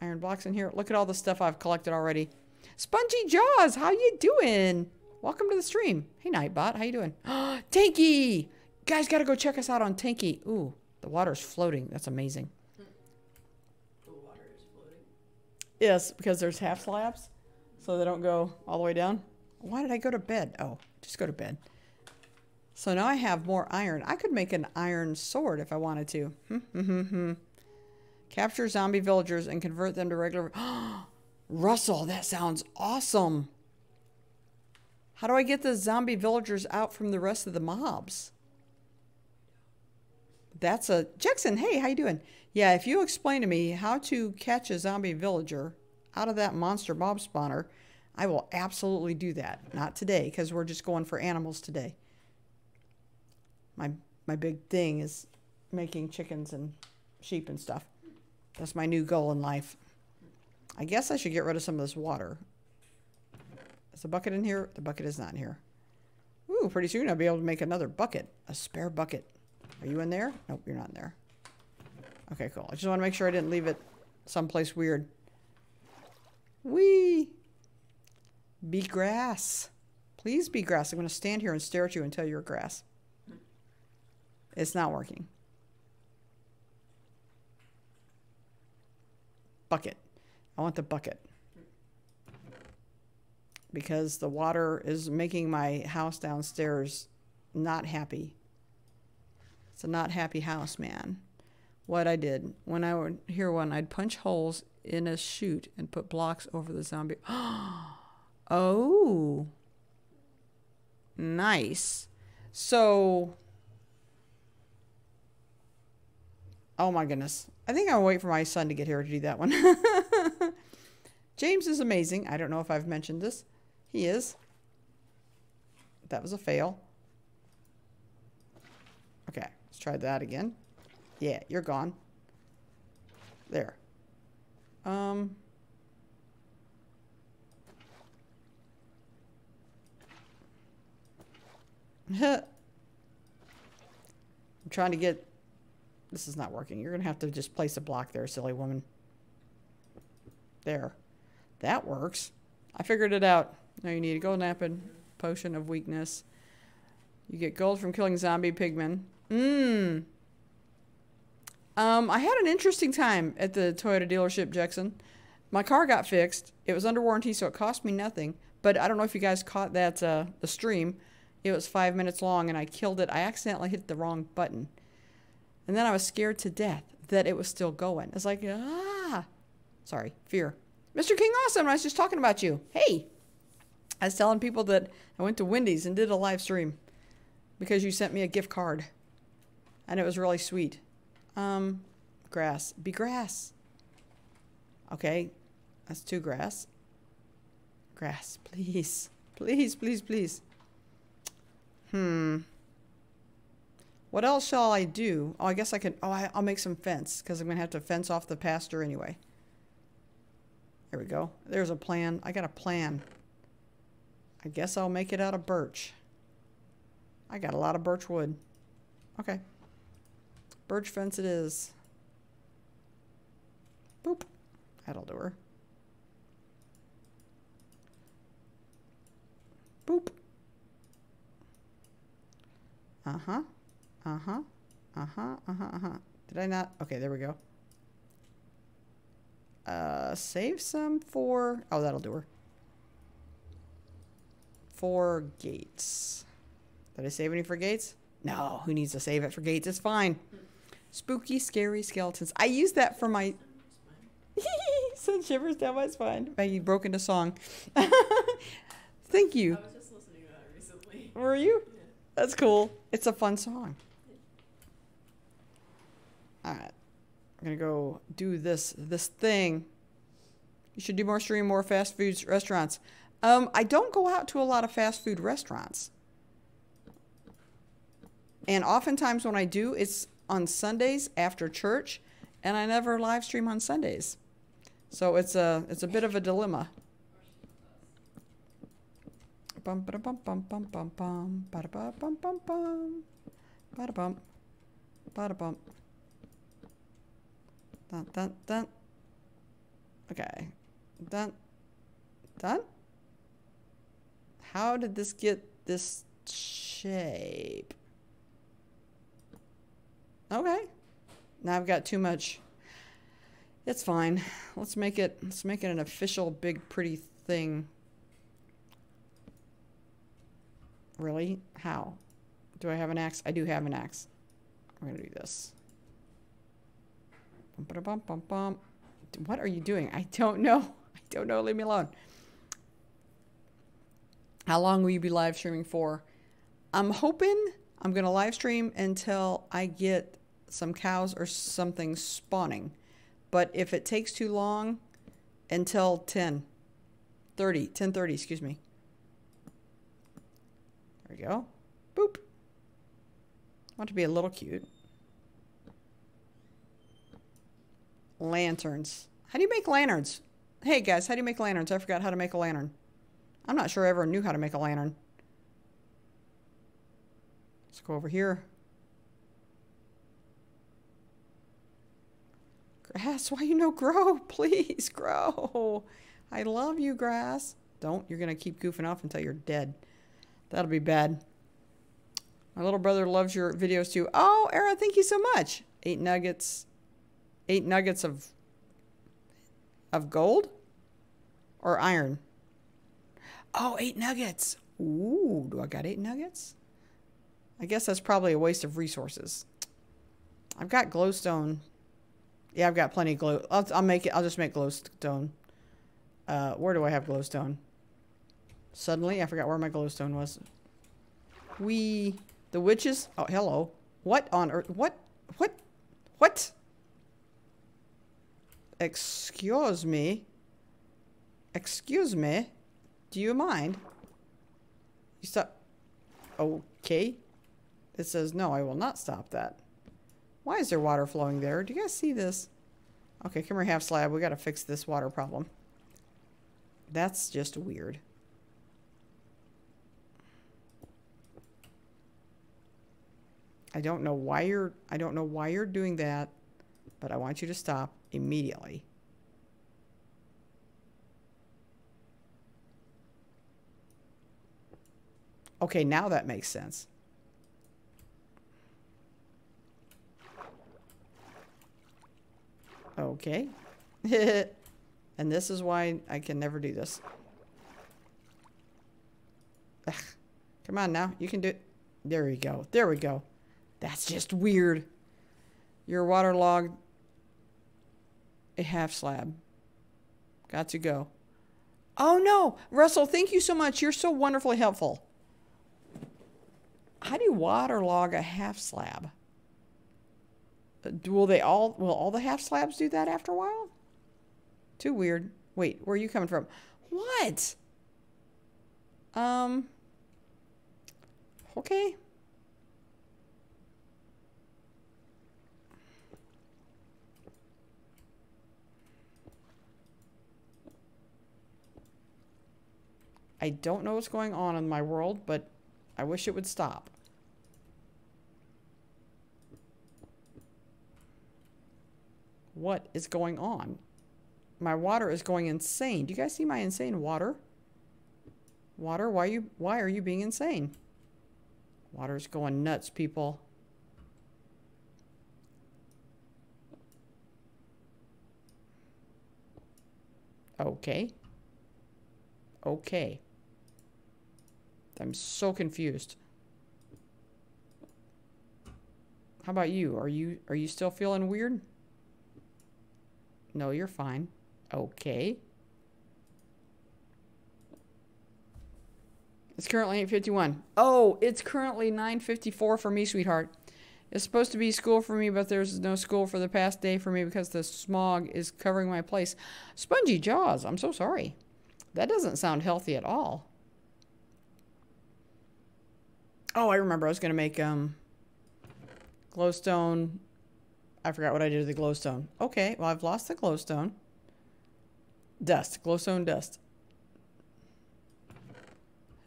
Iron blocks in here. Look at all the stuff I've collected already. Spongy Jaws, how you doing? Welcome to the stream. Hey, Nightbot. How you doing? Tanky! Guys, gotta go check us out on Tanky. Ooh, the water's floating. That's amazing. Yes, because there's half slabs, so they don't go all the way down. Why did I go to bed? Oh, just go to bed. So now I have more iron. I could make an iron sword if I wanted to. Hmm, hmm, hmm, Capture zombie villagers and convert them to regular. Russell, that sounds awesome. How do I get the zombie villagers out from the rest of the mobs? That's a Jackson. Hey, how you doing? Yeah, if you explain to me how to catch a zombie villager out of that monster mob spawner, I will absolutely do that. Not today, because we're just going for animals today. My my big thing is making chickens and sheep and stuff. That's my new goal in life. I guess I should get rid of some of this water. Is the bucket in here? The bucket is not in here. Ooh, pretty soon I'll be able to make another bucket. A spare bucket. Are you in there? Nope, you're not in there. Okay, cool. I just want to make sure I didn't leave it someplace weird. Wee! Be grass. Please be grass. I'm going to stand here and stare at you until you're grass. It's not working. Bucket. I want the bucket. Because the water is making my house downstairs not happy. It's a not happy house, man. What I did when I would hear one, I'd punch holes in a chute and put blocks over the zombie. oh, nice. So, oh my goodness. I think I'll wait for my son to get here to do that one. James is amazing. I don't know if I've mentioned this. He is. That was a fail. Okay, let's try that again. Yeah, you're gone. There. Um. I'm trying to get... This is not working. You're going to have to just place a block there, silly woman. There. That works. I figured it out. Now you need a golden apple, potion of weakness. You get gold from killing zombie pigmen. Mmm. Um, I had an interesting time at the Toyota dealership, Jackson. My car got fixed. It was under warranty, so it cost me nothing. But I don't know if you guys caught that uh, the stream. It was five minutes long, and I killed it. I accidentally hit the wrong button, and then I was scared to death that it was still going. It's like ah, sorry, fear. Mr. King Awesome, I was just talking about you. Hey, I was telling people that I went to Wendy's and did a live stream because you sent me a gift card, and it was really sweet. Um, grass. Be grass. Okay, that's two grass. Grass, please. Please, please, please. Hmm. What else shall I do? Oh, I guess I can. Oh, I, will make some fence because I'm going to have to fence off the pasture anyway. There we go. There's a plan. I got a plan. I guess I'll make it out of birch. I got a lot of birch wood. Okay. Birch fence it is. Boop. That'll do her. Boop. Uh-huh. Uh-huh. Uh-huh. Uh-huh. Uh-huh. Did I not? Okay, there we go. Uh, save some for... Oh, that'll do her. For gates. Did I save any for gates? No, who needs to save it for gates? It's fine. Spooky, scary skeletons. I use that for my. Sun shivers down my spine. Maggie broke into song. Thank you. I was just listening to that recently. Were you? Yeah. That's cool. It's a fun song. All right. I'm gonna go do this this thing. You should do more stream, more fast food restaurants. Um, I don't go out to a lot of fast food restaurants. And oftentimes when I do, it's on Sundays after church, and I never live stream on Sundays. So it's a it's a bit of a dilemma. Bum ba bum bum bum bum bum ba ba bum bum bum ba bum ba bum. Dun dun dun. Okay, dun dun. How did this get this shape? Okay. Now I've got too much. It's fine. Let's make it let's make it an official big pretty thing. Really? How? Do I have an axe? I do have an axe. I'm to do this. Bum, bum, bum. What are you doing? I don't know. I don't know. Leave me alone. How long will you be live streaming for? I'm hoping I'm going to live stream until I get some cows or something spawning. But if it takes too long, until 10 30 10 30 excuse me. There we go. Boop. Want to be a little cute. Lanterns. How do you make lanterns? Hey guys how do you make lanterns? I forgot how to make a lantern. I'm not sure i ever knew how to make a lantern let's go over here Grass, why you no grow? Please grow. I love you, grass. Don't. You're going to keep goofing off until you're dead. That'll be bad. My little brother loves your videos too. Oh, Era, thank you so much. Eight nuggets. Eight nuggets of of gold or iron. Oh, eight nuggets. Ooh, do I got eight nuggets? I guess that's probably a waste of resources. I've got glowstone yeah, I've got plenty of glow. I'll, I'll make it. I'll just make glowstone. Uh, where do I have glowstone? Suddenly, I forgot where my glowstone was. We, the witches. Oh, hello. What on earth? What? What? What? Excuse me. Excuse me. Do you mind? You stop. Okay. It says no. I will not stop that. Why is there water flowing there? Do you guys see this? Okay, come here, half slab. We got to fix this water problem. That's just weird. I don't know why you're I don't know why you're doing that, but I want you to stop immediately. Okay, now that makes sense. Okay. and this is why I can never do this. Ugh. Come on now. You can do it. There we go. There we go. That's just weird. You're waterlogged. A half slab. Got to go. Oh no! Russell, thank you so much. You're so wonderfully helpful. How do you waterlog a half slab? Will they all, will all the half slabs do that after a while? Too weird. Wait, where are you coming from? What? Um, okay. I don't know what's going on in my world, but I wish it would stop. What is going on? My water is going insane. Do you guys see my insane water? Water, why are you why are you being insane? Water's going nuts, people. Okay. Okay. I'm so confused. How about you? Are you are you still feeling weird? No, you're fine. Okay. It's currently 8.51. Oh, it's currently 9.54 for me, sweetheart. It's supposed to be school for me, but there's no school for the past day for me because the smog is covering my place. Spongy jaws. I'm so sorry. That doesn't sound healthy at all. Oh, I remember. I was going to make um, glowstone I forgot what I did to the glowstone. Okay, well, I've lost the glowstone. Dust. Glowstone dust.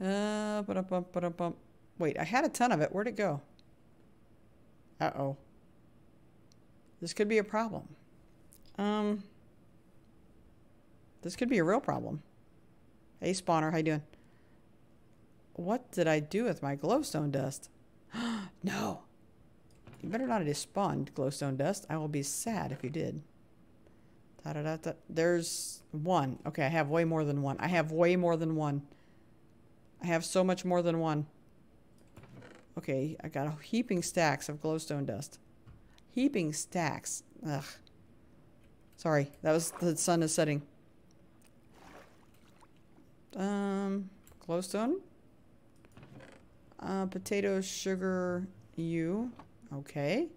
Uh, ba -bum, ba -bum. Wait, I had a ton of it. Where'd it go? Uh-oh. This could be a problem. Um, this could be a real problem. Hey, spawner, how you doing? What did I do with my glowstone dust? no. You better not have spawned glowstone dust. I will be sad if you did. Da, da, da. There's one. Okay, I have way more than one. I have way more than one. I have so much more than one. Okay, I got a heaping stacks of glowstone dust. Heaping stacks. Ugh. Sorry, that was the sun is setting. Um, glowstone. Uh, potato, sugar, you. Okay.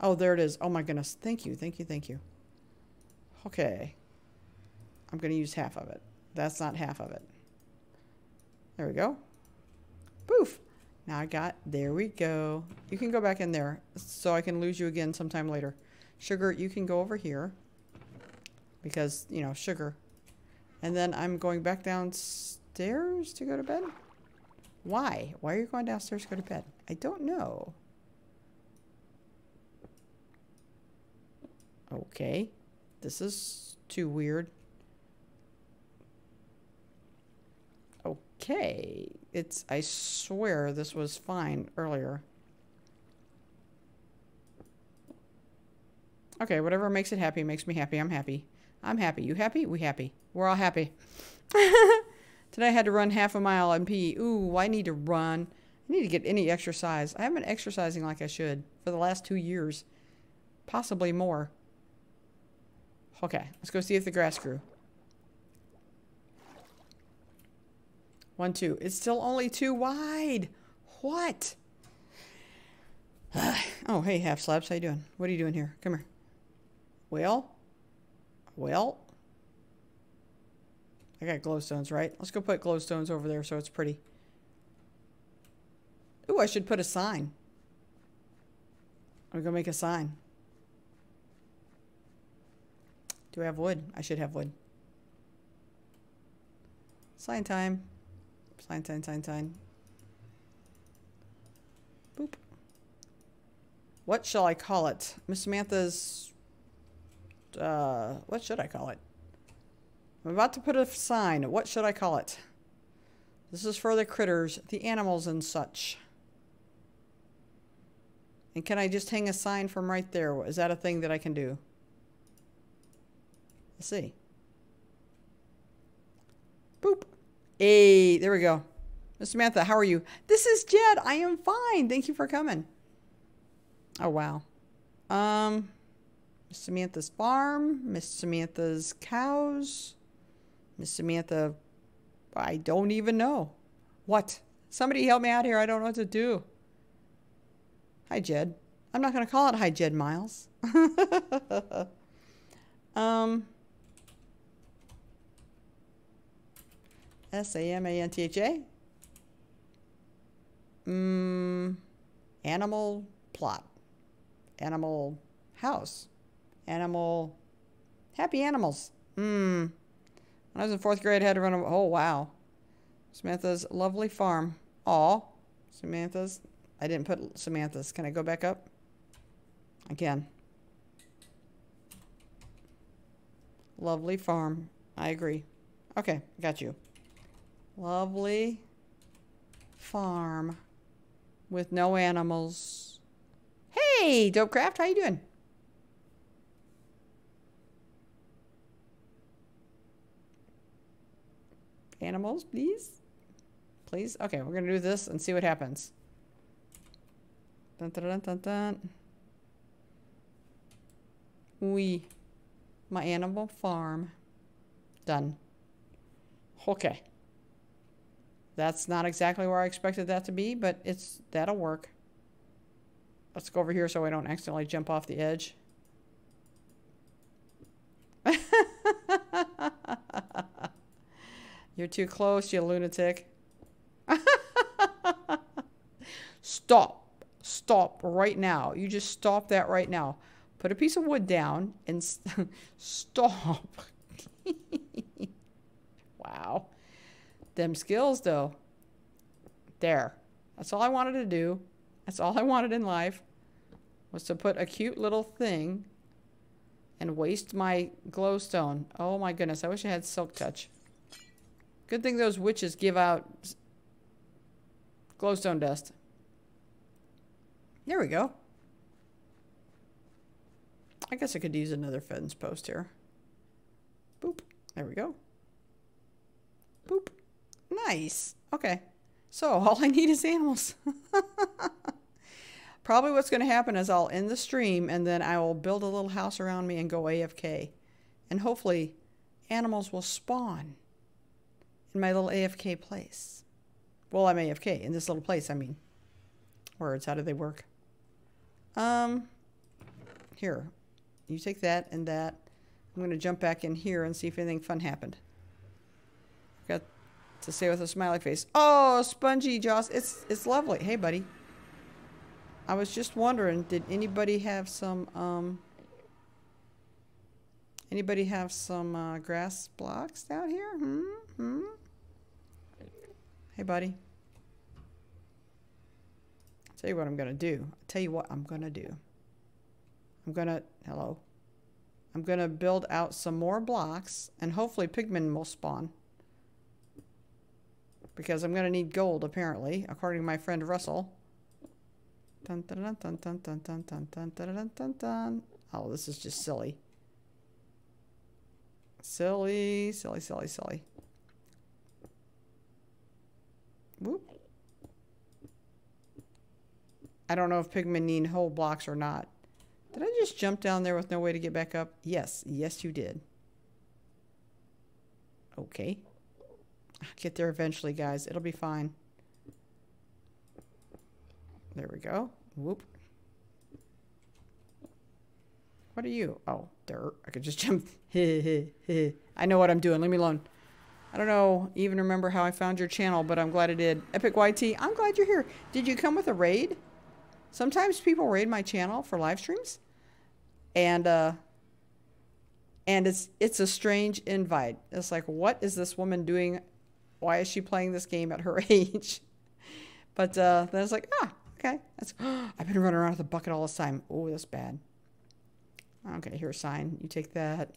Oh, there it is. Oh my goodness. Thank you, thank you, thank you. Okay. I'm going to use half of it. That's not half of it. There we go. Poof. Now I got, there we go. You can go back in there so I can lose you again sometime later. Sugar, you can go over here because, you know, sugar. And then I'm going back downstairs to go to bed. Why? Why are you going downstairs to go to bed? I don't know. Okay. This is too weird. Okay. It's, I swear this was fine earlier. Okay, whatever makes it happy makes me happy. I'm happy. I'm happy. You happy? We happy. We're all happy. Today I had to run half a mile and pee. Ooh, I need to run. I need to get any exercise. I haven't been exercising like I should for the last two years. Possibly more. Okay, let's go see if the grass grew. One, two. It's still only too wide. What? oh, hey, half slabs. How you doing? What are you doing here? Come here. Well? Well? I got glowstones, right? Let's go put glowstones over there so it's pretty. Ooh, I should put a sign. I'm to make a sign. Do I have wood? I should have wood. Sign time. Sign, sign, sign, sign. Boop. What shall I call it? Miss Samantha's... Uh, what should I call it? I'm about to put a sign. What should I call it? This is for the critters, the animals and such. And can I just hang a sign from right there? Is that a thing that I can do? Let's see. Boop. Hey, there we go. Miss Samantha, how are you? This is Jed. I am fine. Thank you for coming. Oh, wow. Um, Miss Samantha's farm, Miss Samantha's cows, Miss Samantha, I don't even know. What? Somebody help me out here. I don't know what to do. Hi, Jed. I'm not going to call it Hi, Jed Miles. um, S-A-M-A-N-T-H-A. Mm, animal plot. Animal house. Animal. Happy animals. Hmm. When I was in fourth grade, I had to run a. Oh, wow. Samantha's lovely farm. Aw. Samantha's. I didn't put Samantha's. Can I go back up? I can. Lovely farm. I agree. Okay, got you. Lovely farm with no animals. Hey, Dopecraft, how you doing? Animals, please? Please? Okay, we're going to do this and see what happens. Dun, dun, dun, dun, dun. We. My animal farm. Done. Okay. That's not exactly where I expected that to be, but it's that'll work. Let's go over here so I don't accidentally jump off the edge. You're too close, you lunatic. stop. Stop right now. You just stop that right now. Put a piece of wood down and st stop. wow. Them skills, though. There. That's all I wanted to do. That's all I wanted in life was to put a cute little thing and waste my glowstone. Oh my goodness, I wish I had silk touch. Good thing those witches give out glowstone dust. There we go. I guess I could use another fence post here. Boop. There we go. Boop. Nice. Okay. So all I need is animals. Probably what's going to happen is I'll end the stream and then I will build a little house around me and go AFK. And hopefully animals will spawn in my little AFK place. Well, I'm AFK in this little place, I mean. Words, how do they work? Um, here, you take that and that. I'm going to jump back in here and see if anything fun happened. Got to say with a smiley face. Oh, spongy Joss. It's, it's lovely. Hey, buddy. I was just wondering, did anybody have some, um, anybody have some uh, grass blocks down here? Hmm? Hmm? Hey, buddy. I'll tell you what I'm going to do. I'll tell you what I'm going to do. I'm to, hello. I'm going to build out some more blocks and hopefully pigmen will spawn. Because I'm going to need gold, apparently, according to my friend Russell. Dun, dun, dun, dun, dun, dun, dun, dun, dun, dun, dun, dun. Oh, this is just silly. Silly, silly, silly, silly. Whoop. I don't know if pigmen need whole blocks or not. Did I just jump down there with no way to get back up? Yes, yes you did. Okay. Get there eventually, guys. It'll be fine. There we go. Whoop. What are you? Oh, dirt. I could just jump. I know what I'm doing. Leave me alone. I don't know, even remember how I found your channel, but I'm glad I did. Epic YT, I'm glad you're here. Did you come with a raid? Sometimes people raid my channel for live streams. And uh and it's it's a strange invite. It's like, what is this woman doing? Why is she playing this game at her age? but uh then it's like, ah, okay. That's I've been running around with a bucket all this time. Oh, that's bad. Okay, here's a sign. You take that.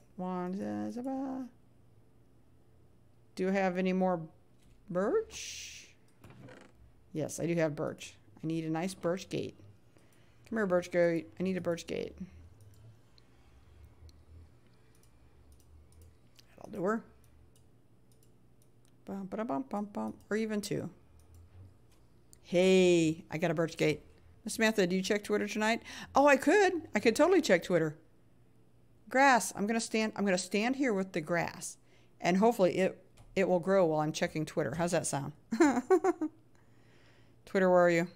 Do I have any more birch? Yes, I do have birch. I need a nice birch gate. Come here, birch gate. I need a birch gate. That'll do her. Bum, ba, bum, bum, bum. Or even two. Hey, I got a birch gate. Miss Samantha, do you check Twitter tonight? Oh, I could. I could totally check Twitter. Grass. I'm gonna stand. I'm gonna stand here with the grass, and hopefully it it will grow while I'm checking Twitter. How's that sound? Twitter, where are you?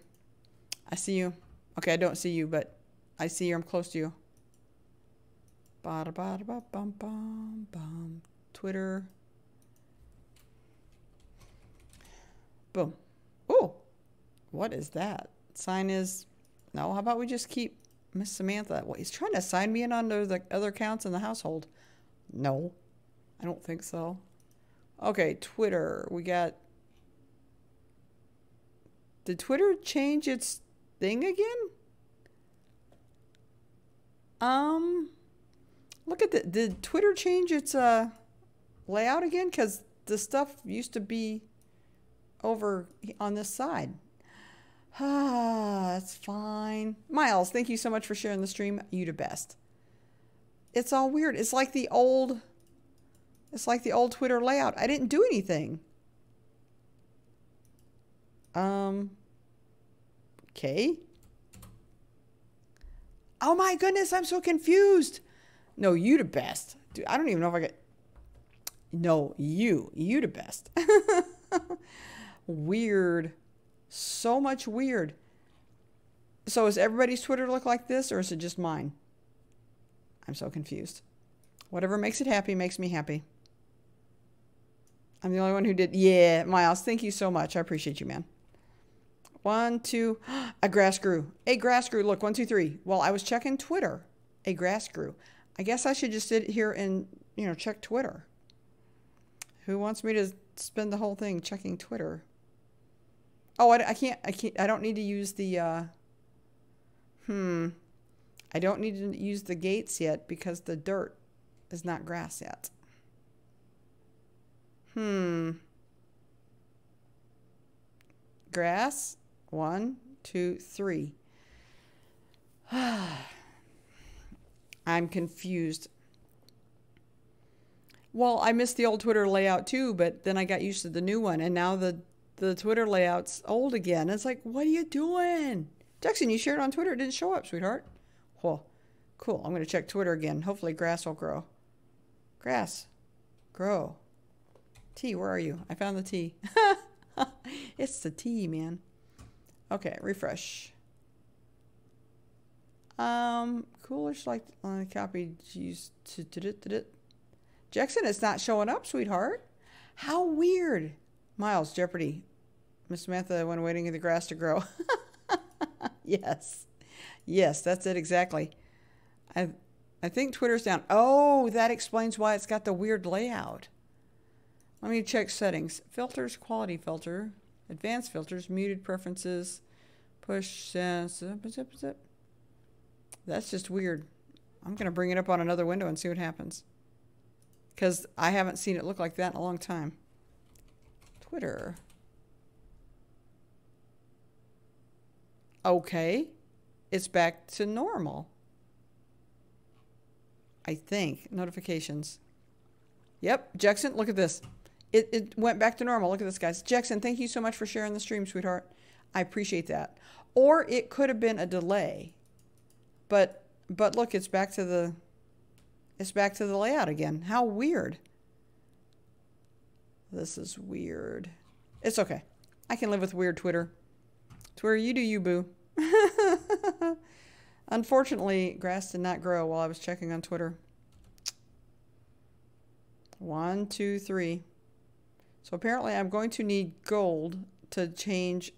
I see you. Okay, I don't see you, but I see you. I'm close to you. Ba da ba da ba bum bum bum. Twitter. Boom. Oh, what is that? Sign is no. How about we just keep Miss Samantha? Well, he's trying to sign me in on the other accounts in the household. No, I don't think so. Okay, Twitter. We got. Did Twitter change its thing again? Um, look at the. Did Twitter change its uh layout again? Because the stuff used to be over on this side. Ah, that's fine. Miles, thank you so much for sharing the stream. You the best. It's all weird. It's like the old it's like the old Twitter layout. I didn't do anything. Um. Okay. Oh my goodness, I'm so confused. No, you the best. Dude, I don't even know if I get. No, you. You the best. weird. So much weird. So is everybody's Twitter look like this or is it just mine? I'm so confused. Whatever makes it happy makes me happy. I'm the only one who did. Yeah, Miles, thank you so much. I appreciate you, man. One, two. A grass grew. A grass grew. Look, one, two, three. Well, I was checking Twitter. A grass grew. I guess I should just sit here and, you know, check Twitter. Who wants me to spend the whole thing checking Twitter? Oh, I, I can't. I can't. I don't need to use the. Uh, hmm. I don't need to use the gates yet because the dirt is not grass yet. Hmm. Grass. One, two, three. I'm confused. Well, I missed the old Twitter layout too, but then I got used to the new one, and now the the Twitter layout's old again. It's like, what are you doing? Jackson, you shared on Twitter. It didn't show up, sweetheart. Well, cool. I'm going to check Twitter again. Hopefully, grass will grow. Grass, grow. T, where are you? I found the T. it's the T, man. Okay, refresh. Um, coolish like on uh, copy to Jackson, it's not showing up, sweetheart. How weird. Miles, Jeopardy. Miss Samantha when waiting in the grass to grow. yes. Yes, that's it exactly. I I think Twitter's down. Oh, that explains why it's got the weird layout. Let me check settings. Filters, quality filter, advanced filters, muted preferences, push, uh, zip, zip, zip. That's just weird. I'm going to bring it up on another window and see what happens. Because I haven't seen it look like that in a long time. Twitter. Okay. It's back to normal. I think. Notifications. Yep. Jackson, look at this. It, it went back to normal. Look at this, guys. Jackson, thank you so much for sharing the stream, sweetheart. I appreciate that. Or it could have been a delay. But but look, it's back to the it's back to the layout again. How weird. This is weird. It's okay. I can live with weird Twitter. Twitter, you do you, boo. Unfortunately, grass did not grow while I was checking on Twitter. One, two, three. So apparently I'm going to need gold to change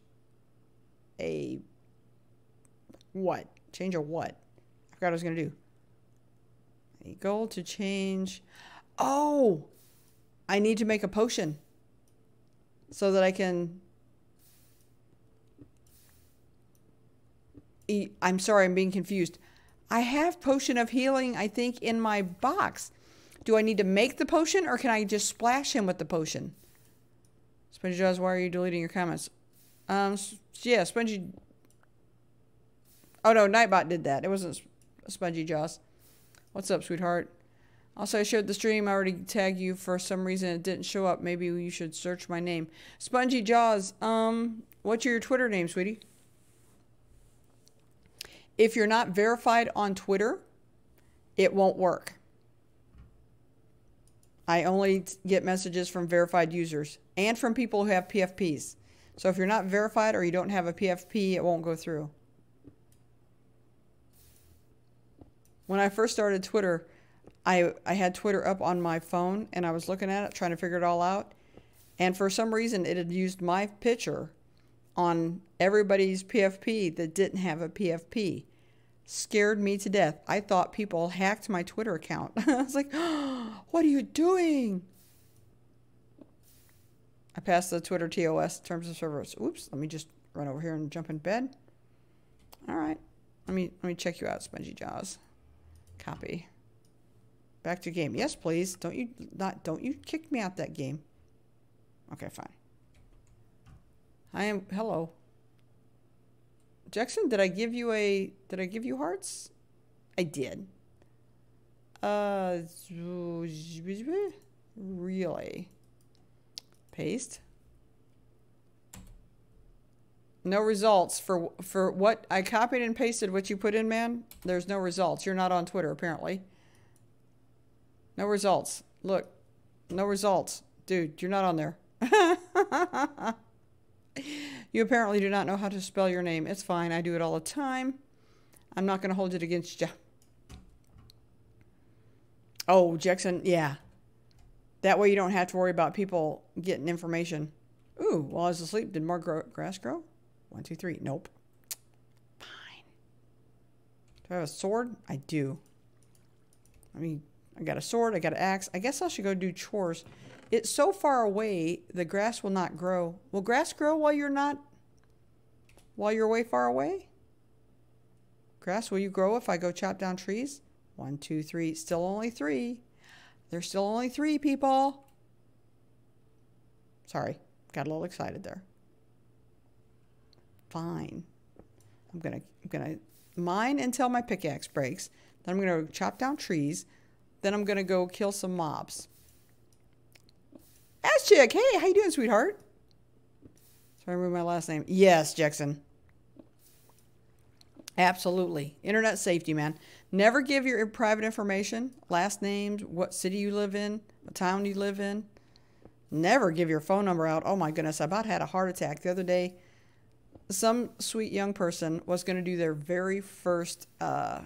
a what? Change a what? I forgot what I was going to do. A gold to change. Oh! I need to make a potion so that I can I'm sorry, I'm being confused. I have potion of healing, I think, in my box. Do I need to make the potion or can I just splash him with the potion? Spongy Jaws, why are you deleting your comments? Um, yeah, Spongy. Oh no, Nightbot did that. It wasn't Spongy Jaws. What's up, sweetheart? Also, I shared the stream. I already tagged you for some reason. It didn't show up. Maybe you should search my name. Spongy Jaws. Um, what's your Twitter name, sweetie? If you're not verified on Twitter, it won't work. I only get messages from verified users and from people who have PFPs. So if you're not verified or you don't have a PFP, it won't go through. When I first started Twitter, I, I had Twitter up on my phone and I was looking at it, trying to figure it all out. And for some reason, it had used my picture on everybody's PFP that didn't have a PFP. Scared me to death. I thought people hacked my Twitter account. I was like, what are you doing? I passed the Twitter TOS terms of service. Oops, let me just run over here and jump in bed. All right. Let me let me check you out, Spongy Jaws. Copy. Back to game. Yes, please. Don't you not don't you kick me out that game. Okay, fine. I am hello. Jackson, did I give you a did I give you hearts? I did. Uh really. Paste. No results for for what I copied and pasted what you put in, man. There's no results. You're not on Twitter apparently. No results. Look. No results. Dude, you're not on there. you apparently do not know how to spell your name. It's fine. I do it all the time. I'm not going to hold it against you. Oh, Jackson, yeah. That way you don't have to worry about people getting information. Ooh, while I was asleep, did more grow grass grow? One, two, three. Nope. Fine. Do I have a sword? I do. I mean, I got a sword, I got an axe. I guess I should go do chores. It's so far away, the grass will not grow. Will grass grow while you're not, while you're way far away? Grass, will you grow if I go chop down trees? One, two, three. Still only three. There's still only three people. Sorry, got a little excited there. Fine. I'm gonna I'm gonna mine until my pickaxe breaks. Then I'm gonna chop down trees. Then I'm gonna go kill some mobs. Ass chick, hey, how you doing, sweetheart? Sorry, I remember my last name. Yes, Jackson. Absolutely. Internet safety, man. Never give your private information, last names, what city you live in, what town you live in. Never give your phone number out. Oh my goodness, I about had a heart attack the other day. Some sweet young person was going to do their very first uh,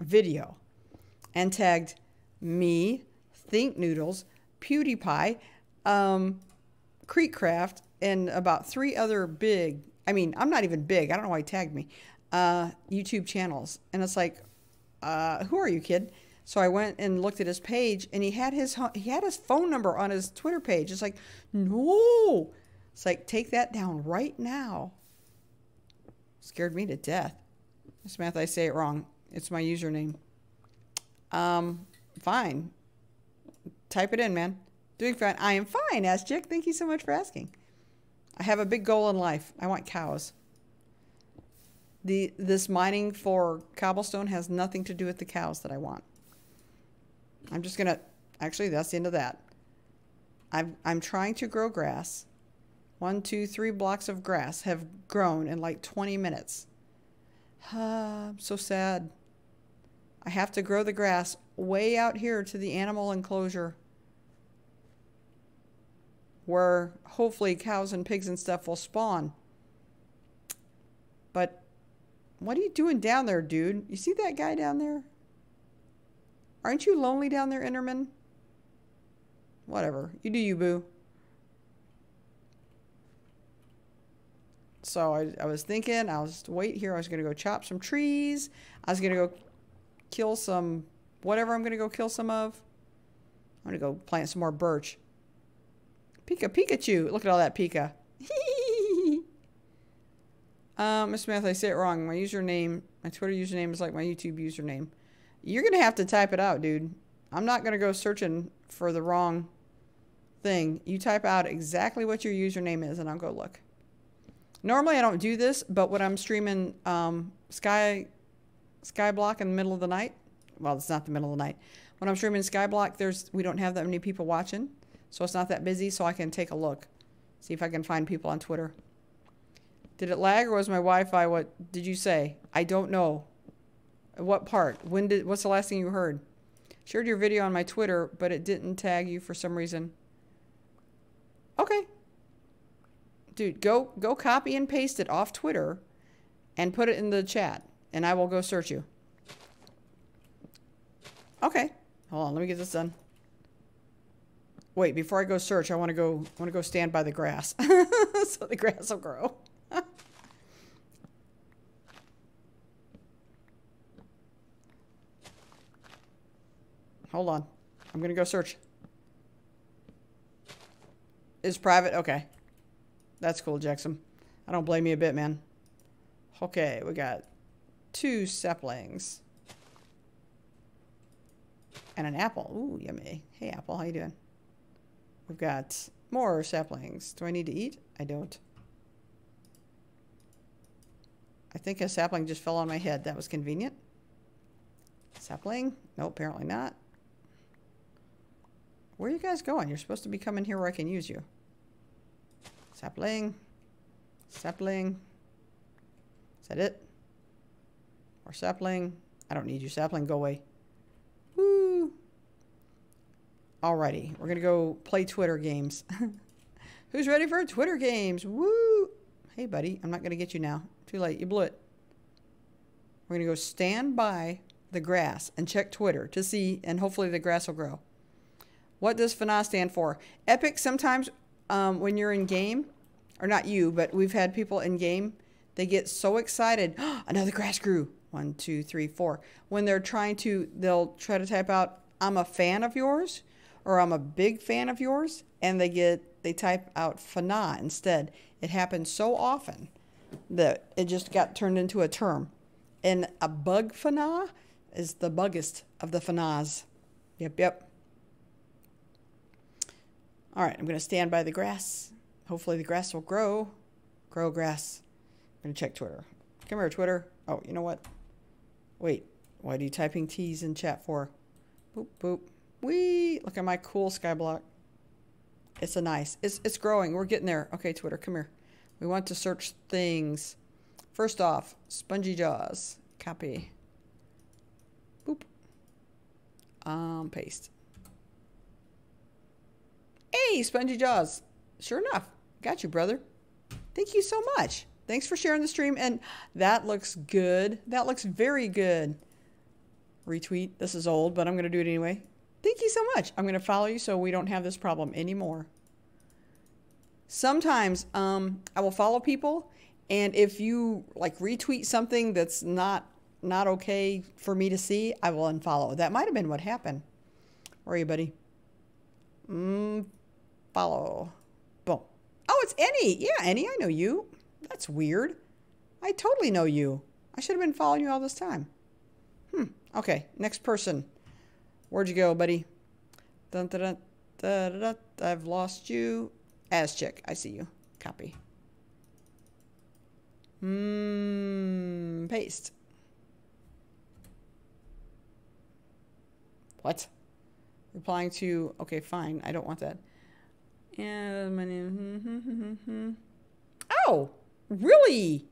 video and tagged me, Thinknoodles, PewDiePie, um, Creekcraft, and about three other big, I mean, I'm not even big. I don't know why he tagged me uh, YouTube channels. And it's like, uh, who are you, kid? So I went and looked at his page, and he had his he had his phone number on his Twitter page. It's like, no, it's like take that down right now. Scared me to death. Samantha, I say it wrong. It's my username. Um, fine. Type it in, man. Doing fine. I am fine, Ask Chick. Thank you so much for asking. I have a big goal in life. I want cows the this mining for cobblestone has nothing to do with the cows that I want. I'm just gonna actually that's the end of that. I'm I'm trying to grow grass. One, two, three blocks of grass have grown in like 20 minutes. Ah, I'm so sad. I have to grow the grass way out here to the animal enclosure where hopefully cows and pigs and stuff will spawn. But what are you doing down there, dude? You see that guy down there? Aren't you lonely down there, Enderman? Whatever. You do you, boo. So I, I was thinking, I was wait here. I was going to go chop some trees. I was going to go kill some whatever I'm going to go kill some of. I'm going to go plant some more birch. Pika Pikachu. Look at all that Pika. Um, Miss Smith, I say it wrong. My username, my Twitter username is like my YouTube username. You're going to have to type it out, dude. I'm not going to go searching for the wrong thing. You type out exactly what your username is, and I'll go look. Normally, I don't do this, but when I'm streaming um, Sky Skyblock in the middle of the night, well, it's not the middle of the night. When I'm streaming Skyblock, there's we don't have that many people watching, so it's not that busy. So I can take a look, see if I can find people on Twitter. Did it lag or was my Wi-Fi? What did you say? I don't know. What part? When did? What's the last thing you heard? Shared your video on my Twitter, but it didn't tag you for some reason. Okay. Dude, go go copy and paste it off Twitter and put it in the chat and I will go search you. Okay. Hold on, let me get this done. Wait, before I go search, I want to go I want to go stand by the grass so the grass will grow. Hold on. I'm to go search. Is private? Okay. That's cool, Jackson. I don't blame you a bit, man. Okay, we got two saplings. And an apple. Ooh, yummy. Hey, apple, how you doing? We've got more saplings. Do I need to eat? I don't. I think a sapling just fell on my head. That was convenient. Sapling? No, apparently not. Where are you guys going? You're supposed to be coming here where I can use you. Sapling. Sapling. Is that it? Or sapling? I don't need you. Sapling, go away. Woo! Alrighty, we're gonna go play Twitter games. Who's ready for Twitter games? Woo! Hey, buddy, I'm not gonna get you now. Too late. You blew it. We're gonna go stand by the grass and check Twitter to see, and hopefully the grass will grow. What does FNA stand for? Epic, sometimes um, when you're in game, or not you, but we've had people in game, they get so excited. Another grass grew. One, two, three, four. When they're trying to, they'll try to type out, I'm a fan of yours, or I'm a big fan of yours, and they get, they type out FNA instead. It happens so often that it just got turned into a term. And a bug FNA is the buggest of the FNAs. Yep, yep. All right, I'm going to stand by the grass. Hopefully the grass will grow. Grow grass. I'm going to check Twitter. Come here, Twitter. Oh, you know what? Wait, what are you typing T's in chat for? Boop, boop. Wee! Look at my cool skyblock. It's a nice. It's, it's growing. We're getting there. Okay, Twitter, come here. We want to search things. First off, spongy jaws. Copy. Boop. Um, paste. Hey, Spongy Jaws. Sure enough. Got you, brother. Thank you so much. Thanks for sharing the stream. And that looks good. That looks very good. Retweet. This is old, but I'm going to do it anyway. Thank you so much. I'm going to follow you so we don't have this problem anymore. Sometimes um, I will follow people, and if you like retweet something that's not not okay for me to see, I will unfollow. That might have been what happened. Where are you, buddy? Mm, follow. Boom. Oh, it's Annie. Yeah, Annie, I know you. That's weird. I totally know you. I should have been following you all this time. Hmm. Okay, next person. Where'd you go, buddy? Dun, dun, dun, I've lost you. Aztec, I see you. Copy. Hmm. Paste. What? Replying to, okay, fine. I don't want that. And my name. Hmm, hmm, hmm, oh, really?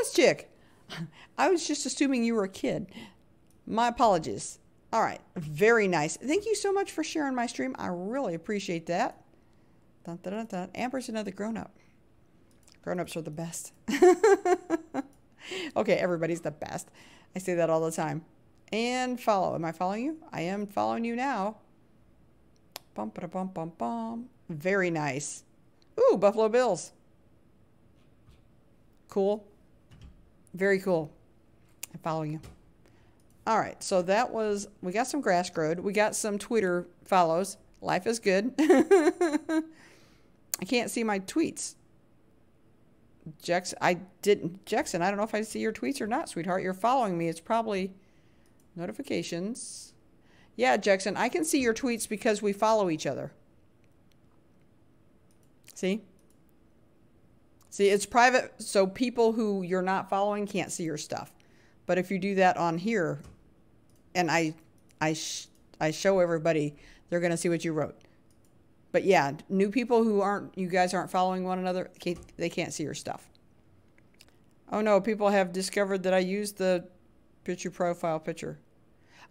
Aztec. I was just assuming you were a kid. My apologies. All right, very nice. Thank you so much for sharing my stream. I really appreciate that. Dun, dun, dun. Amber's another grown up. Grown ups are the best. okay, everybody's the best. I say that all the time. And follow. Am I following you? I am following you now. Bum, ba, bum, bum, bum. Very nice. Ooh, Buffalo Bills. Cool. Very cool. I'm following you. All right, so that was, we got some grass growed. We got some Twitter follows. Life is good. I can't see my tweets. Jackson, I didn't, Jackson, I don't know if I see your tweets or not, sweetheart. You're following me. It's probably notifications. Yeah, Jackson, I can see your tweets because we follow each other. See? See, it's private, so people who you're not following can't see your stuff. But if you do that on here, and I, I, sh I show everybody, they're gonna see what you wrote. But yeah, new people who aren't, you guys aren't following one another, they can't see your stuff. Oh no, people have discovered that I used the picture profile picture.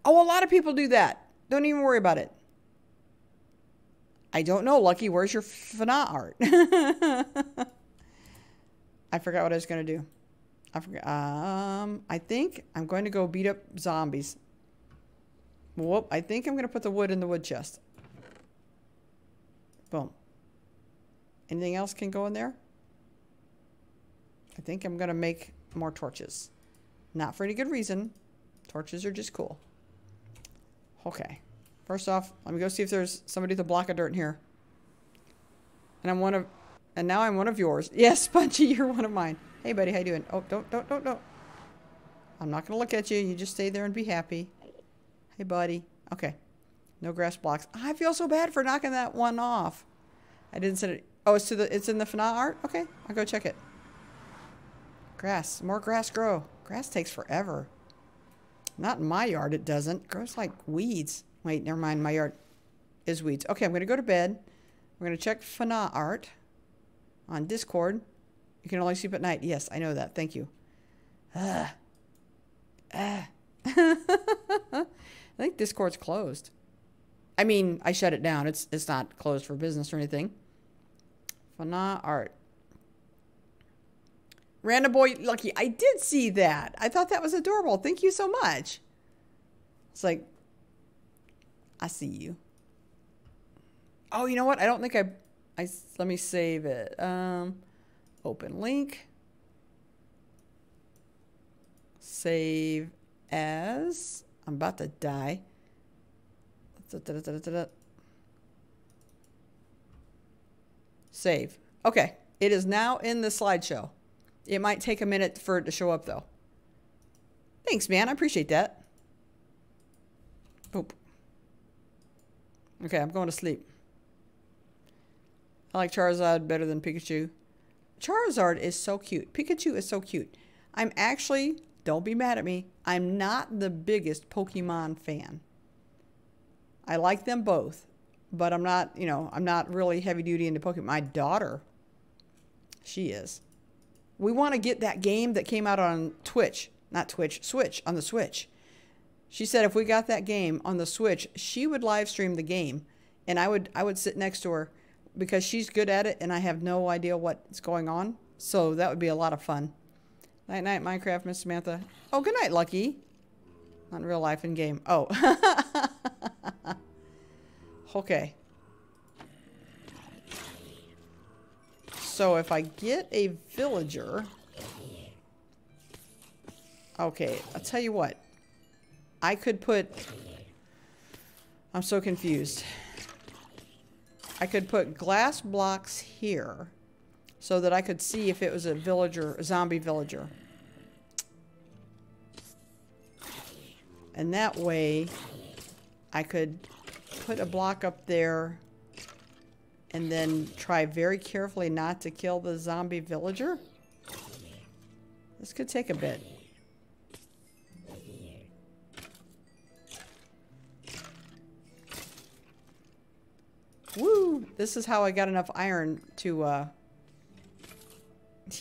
Oh, a lot of people do that. Don't even worry about it. I don't know, Lucky. Where's your FNA art? I forgot what I was going to do. I forgot. Um, I think I'm going to go beat up zombies. Whoop. I think I'm going to put the wood in the wood chest. Boom. Anything else can go in there? I think I'm going to make more torches. Not for any good reason. Torches are just cool. Okay. First off, let me go see if there's somebody with a block of dirt in here. And I'm one of... And now I'm one of yours. Yes, Spongy, you're one of mine. Hey, buddy, how you doing? Oh, don't, don't, don't, don't. I'm not going to look at you. You just stay there and be happy. Hey, buddy. Okay. No grass blocks. I feel so bad for knocking that one off. I didn't set it. Oh, it's to the. It's in the FNA art. Okay, I'll go check it. Grass. More grass grow. Grass takes forever. Not in my yard. It doesn't. Grows like weeds. Wait, never mind. My yard is weeds. Okay, I'm going to go to bed. We're going to check FNA art on Discord. You can only sleep at night. Yes, I know that. Thank you. Ah. Ah. I think Discord's closed. I mean, I shut it down. It's it's not closed for business or anything. FNA art. Random boy lucky. I did see that. I thought that was adorable. Thank you so much. It's like I see you. Oh, you know what? I don't think I I let me save it. Um open link. Save as I'm about to die. Save. Okay. It is now in the slideshow. It might take a minute for it to show up, though. Thanks, man. I appreciate that. Boop. Okay, I'm going to sleep. I like Charizard better than Pikachu. Charizard is so cute. Pikachu is so cute. I'm actually, don't be mad at me, I'm not the biggest Pokemon fan. I like them both, but I'm not, you know, I'm not really heavy duty into Pokemon. My daughter, she is. We want to get that game that came out on Twitch, not Twitch, Switch, on the Switch. She said if we got that game on the Switch, she would live stream the game and I would I would sit next to her because she's good at it and I have no idea what's going on. So that would be a lot of fun. Night night Minecraft, Miss Samantha. Oh, good night, Lucky. Not in real life in game. Oh. okay. So if I get a villager... Okay, I'll tell you what. I could put... I'm so confused. I could put glass blocks here so that I could see if it was a villager, a zombie villager. And that way I could put a block up there and then try very carefully not to kill the zombie villager. This could take a bit. This is how I got enough iron to, uh,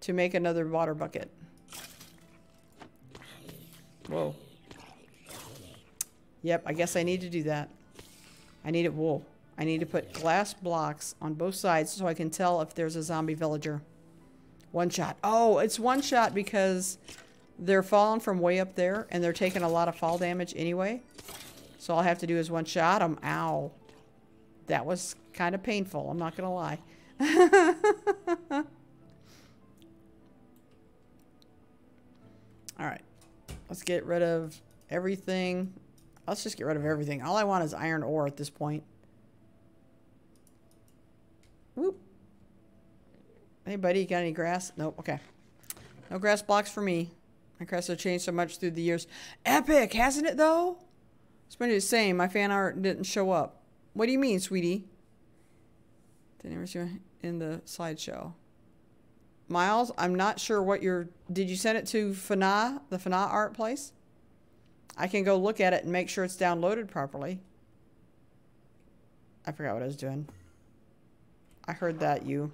to make another water bucket. Whoa. Yep, I guess I need to do that. I need it wool. I need to put glass blocks on both sides so I can tell if there's a zombie villager. One shot. Oh, it's one shot because they're falling from way up there and they're taking a lot of fall damage anyway. So all I have to do is one shot them. Ow. That was kind of painful. I'm not going to lie. all right. Let's get rid of everything. Let's just get rid of everything. All I want is iron ore at this point. Whoop. Hey, Anybody got any grass? Nope. Okay. No grass blocks for me. My grass has changed so much through the years. Epic, hasn't it though? It's been the same. My fan art didn't show up. What do you mean, sweetie? Didn't ever see in the slideshow. Miles, I'm not sure what you're... Did you send it to Fana, the Fana art place? I can go look at it and make sure it's downloaded properly. I forgot what I was doing. I heard that, you.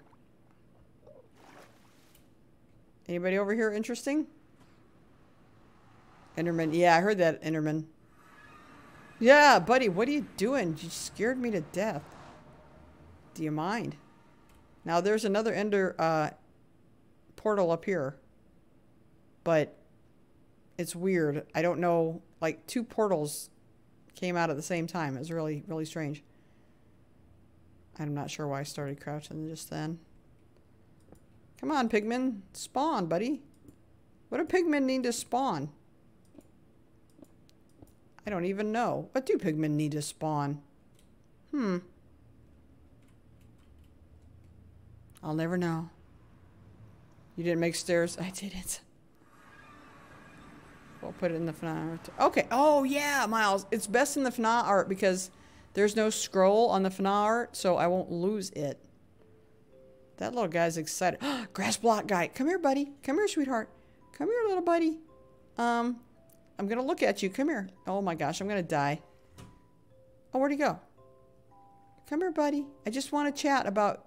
Anybody over here interesting? Enderman. Yeah, I heard that, Enderman. Yeah, buddy, what are you doing? You scared me to death. Do you mind? Now, there's another Ender uh, portal up here. But it's weird. I don't know. Like, two portals came out at the same time. It was really, really strange. I'm not sure why I started crouching just then. Come on, pigmen. Spawn, buddy. What do pigmen need to spawn? I don't even know. What do pigmen need to spawn? Hmm. I'll never know. You didn't make stairs? I didn't. We'll put it in the FNA art. Okay. Oh, yeah, Miles. It's best in the FNA art because there's no scroll on the FNA art, so I won't lose it. That little guy's excited. Grass block guy. Come here, buddy. Come here, sweetheart. Come here, little buddy. Um, I'm to look at you. Come here. Oh, my gosh. I'm to die. Oh, where'd he go? Come here, buddy. I just want to chat about...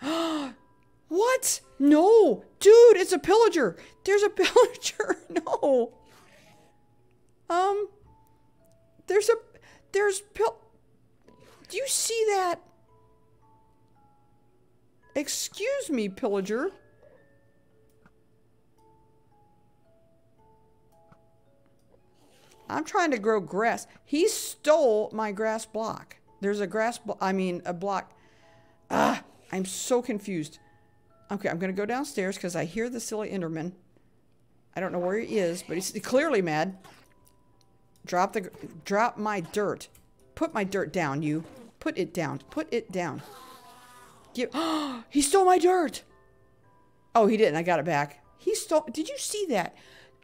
what? No. Dude, it's a pillager. There's a pillager. no. Um, there's a... There's pill... Do you see that? Excuse me, pillager. I'm trying to grow grass. He stole my grass block. There's a grass, block. I mean, a block. Ah, I'm so confused. Okay, I'm going to go downstairs because I hear the silly Enderman. I don't know where he is, but he's clearly mad. Drop the, drop my dirt. Put my dirt down, you. Put it down. Put it down. Give, oh, he stole my dirt. Oh, he didn't. I got it back. He stole, did you see that?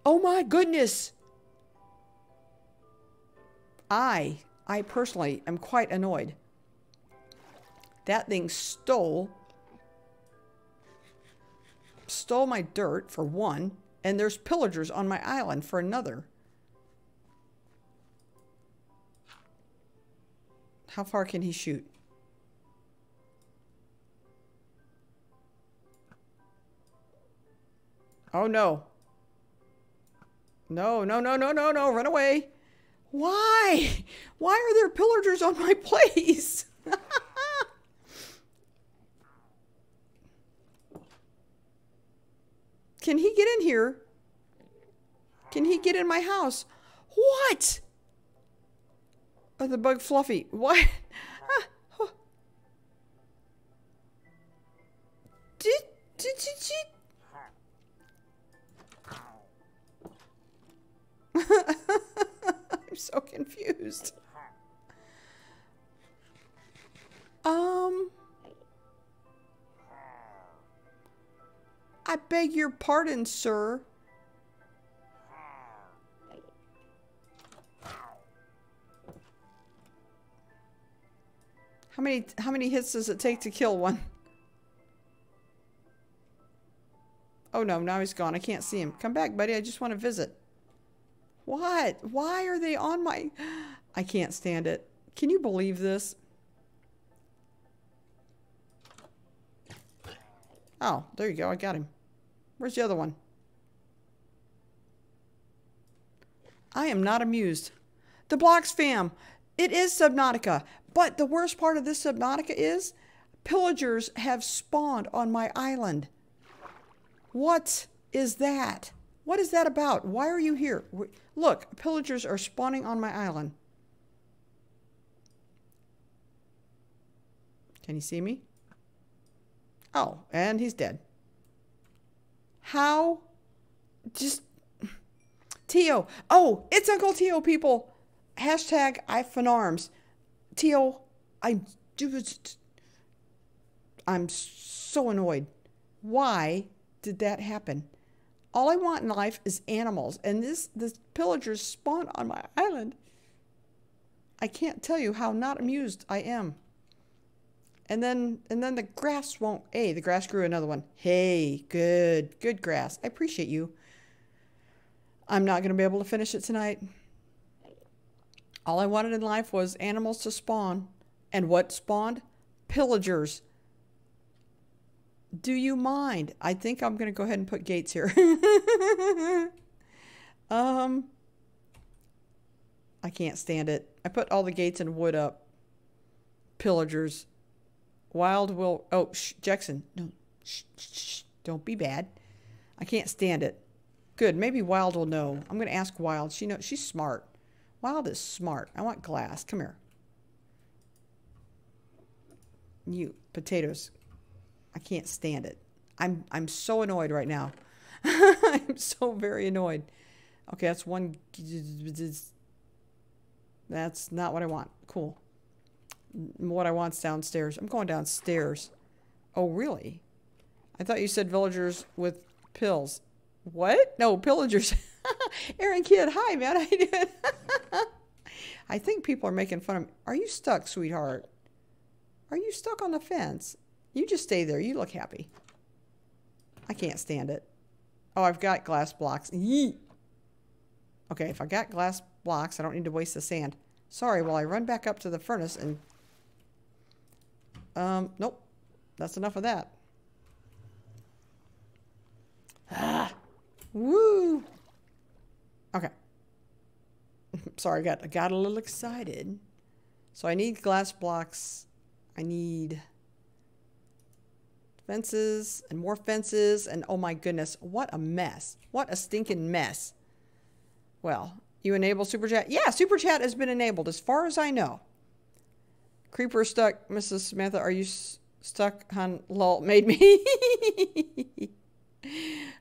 Oh my goodness. I, I personally am quite annoyed. That thing stole, stole my dirt for one, and there's pillagers on my island for another. How far can he shoot? Oh no. No, no, no, no, no, no. Run away. Why? Why are there pillagers on my place? Can he get in here? Can he get in my house? What? Oh, the bug Fluffy. What? Did, did, did, did. I'm so confused. Um. I beg your pardon, sir. How many how many hits does it take to kill one? Oh no, now he's gone. I can't see him. Come back, buddy. I just want to visit. What? Why are they on my... I can't stand it. Can you believe this? Oh, there you go. I got him. Where's the other one? I am not amused. The Blocks fam. It is Subnautica. But the worst part of this Subnautica is pillagers have spawned on my island. What is that? What is that about? Why are you here? Look, pillagers are spawning on my island. Can you see me? Oh, and he's dead. How? Just. Tio. Oh, it's Uncle Tio, people. Hashtag iPhone Arms. Tio, I do. I'm so annoyed. Why did that happen? All I want in life is animals, and this this pillagers spawn on my island. I can't tell you how not amused I am. And then and then the grass won't. Hey, the grass grew another one. Hey, good, good grass. I appreciate you. I'm not going to be able to finish it tonight. All I wanted in life was animals to spawn. And what spawned? Pillagers. Do you mind? I think I'm going to go ahead and put gates here. um, I can't stand it. I put all the gates and wood up. Pillagers. Wild will. Oh, shh, Jackson. No. Shh, shh, shh. Don't be bad. I can't stand it. Good. Maybe Wild will know. I'm going to ask Wild. She knows. She's smart. Wild is smart. I want glass. Come here. You potatoes. I can't stand it. I'm I'm so annoyed right now. I'm so very annoyed. Okay, that's one. That's not what I want. Cool. What I want's downstairs. I'm going downstairs. Oh, really? I thought you said villagers with pills. What? No, pillagers. Aaron Kid, hi, man. You doing? I think people are making fun of me. Are you stuck, sweetheart? Are you stuck on the fence? You just stay there. You look happy. I can't stand it. Oh, I've got glass blocks. Okay, if I got glass blocks, I don't need to waste the sand. Sorry, while I run back up to the furnace and... Um, nope. That's enough of that. Ah! Woo! Okay. Sorry, I got, I got a little excited. So I need glass blocks. I need Fences and more fences. And oh my goodness, what a mess. What a stinking mess. Well, you enable Super Chat? Yeah, Super Chat has been enabled as far as I know. Creeper stuck. Mrs. Samantha, are you stuck? Hun, lol, made me.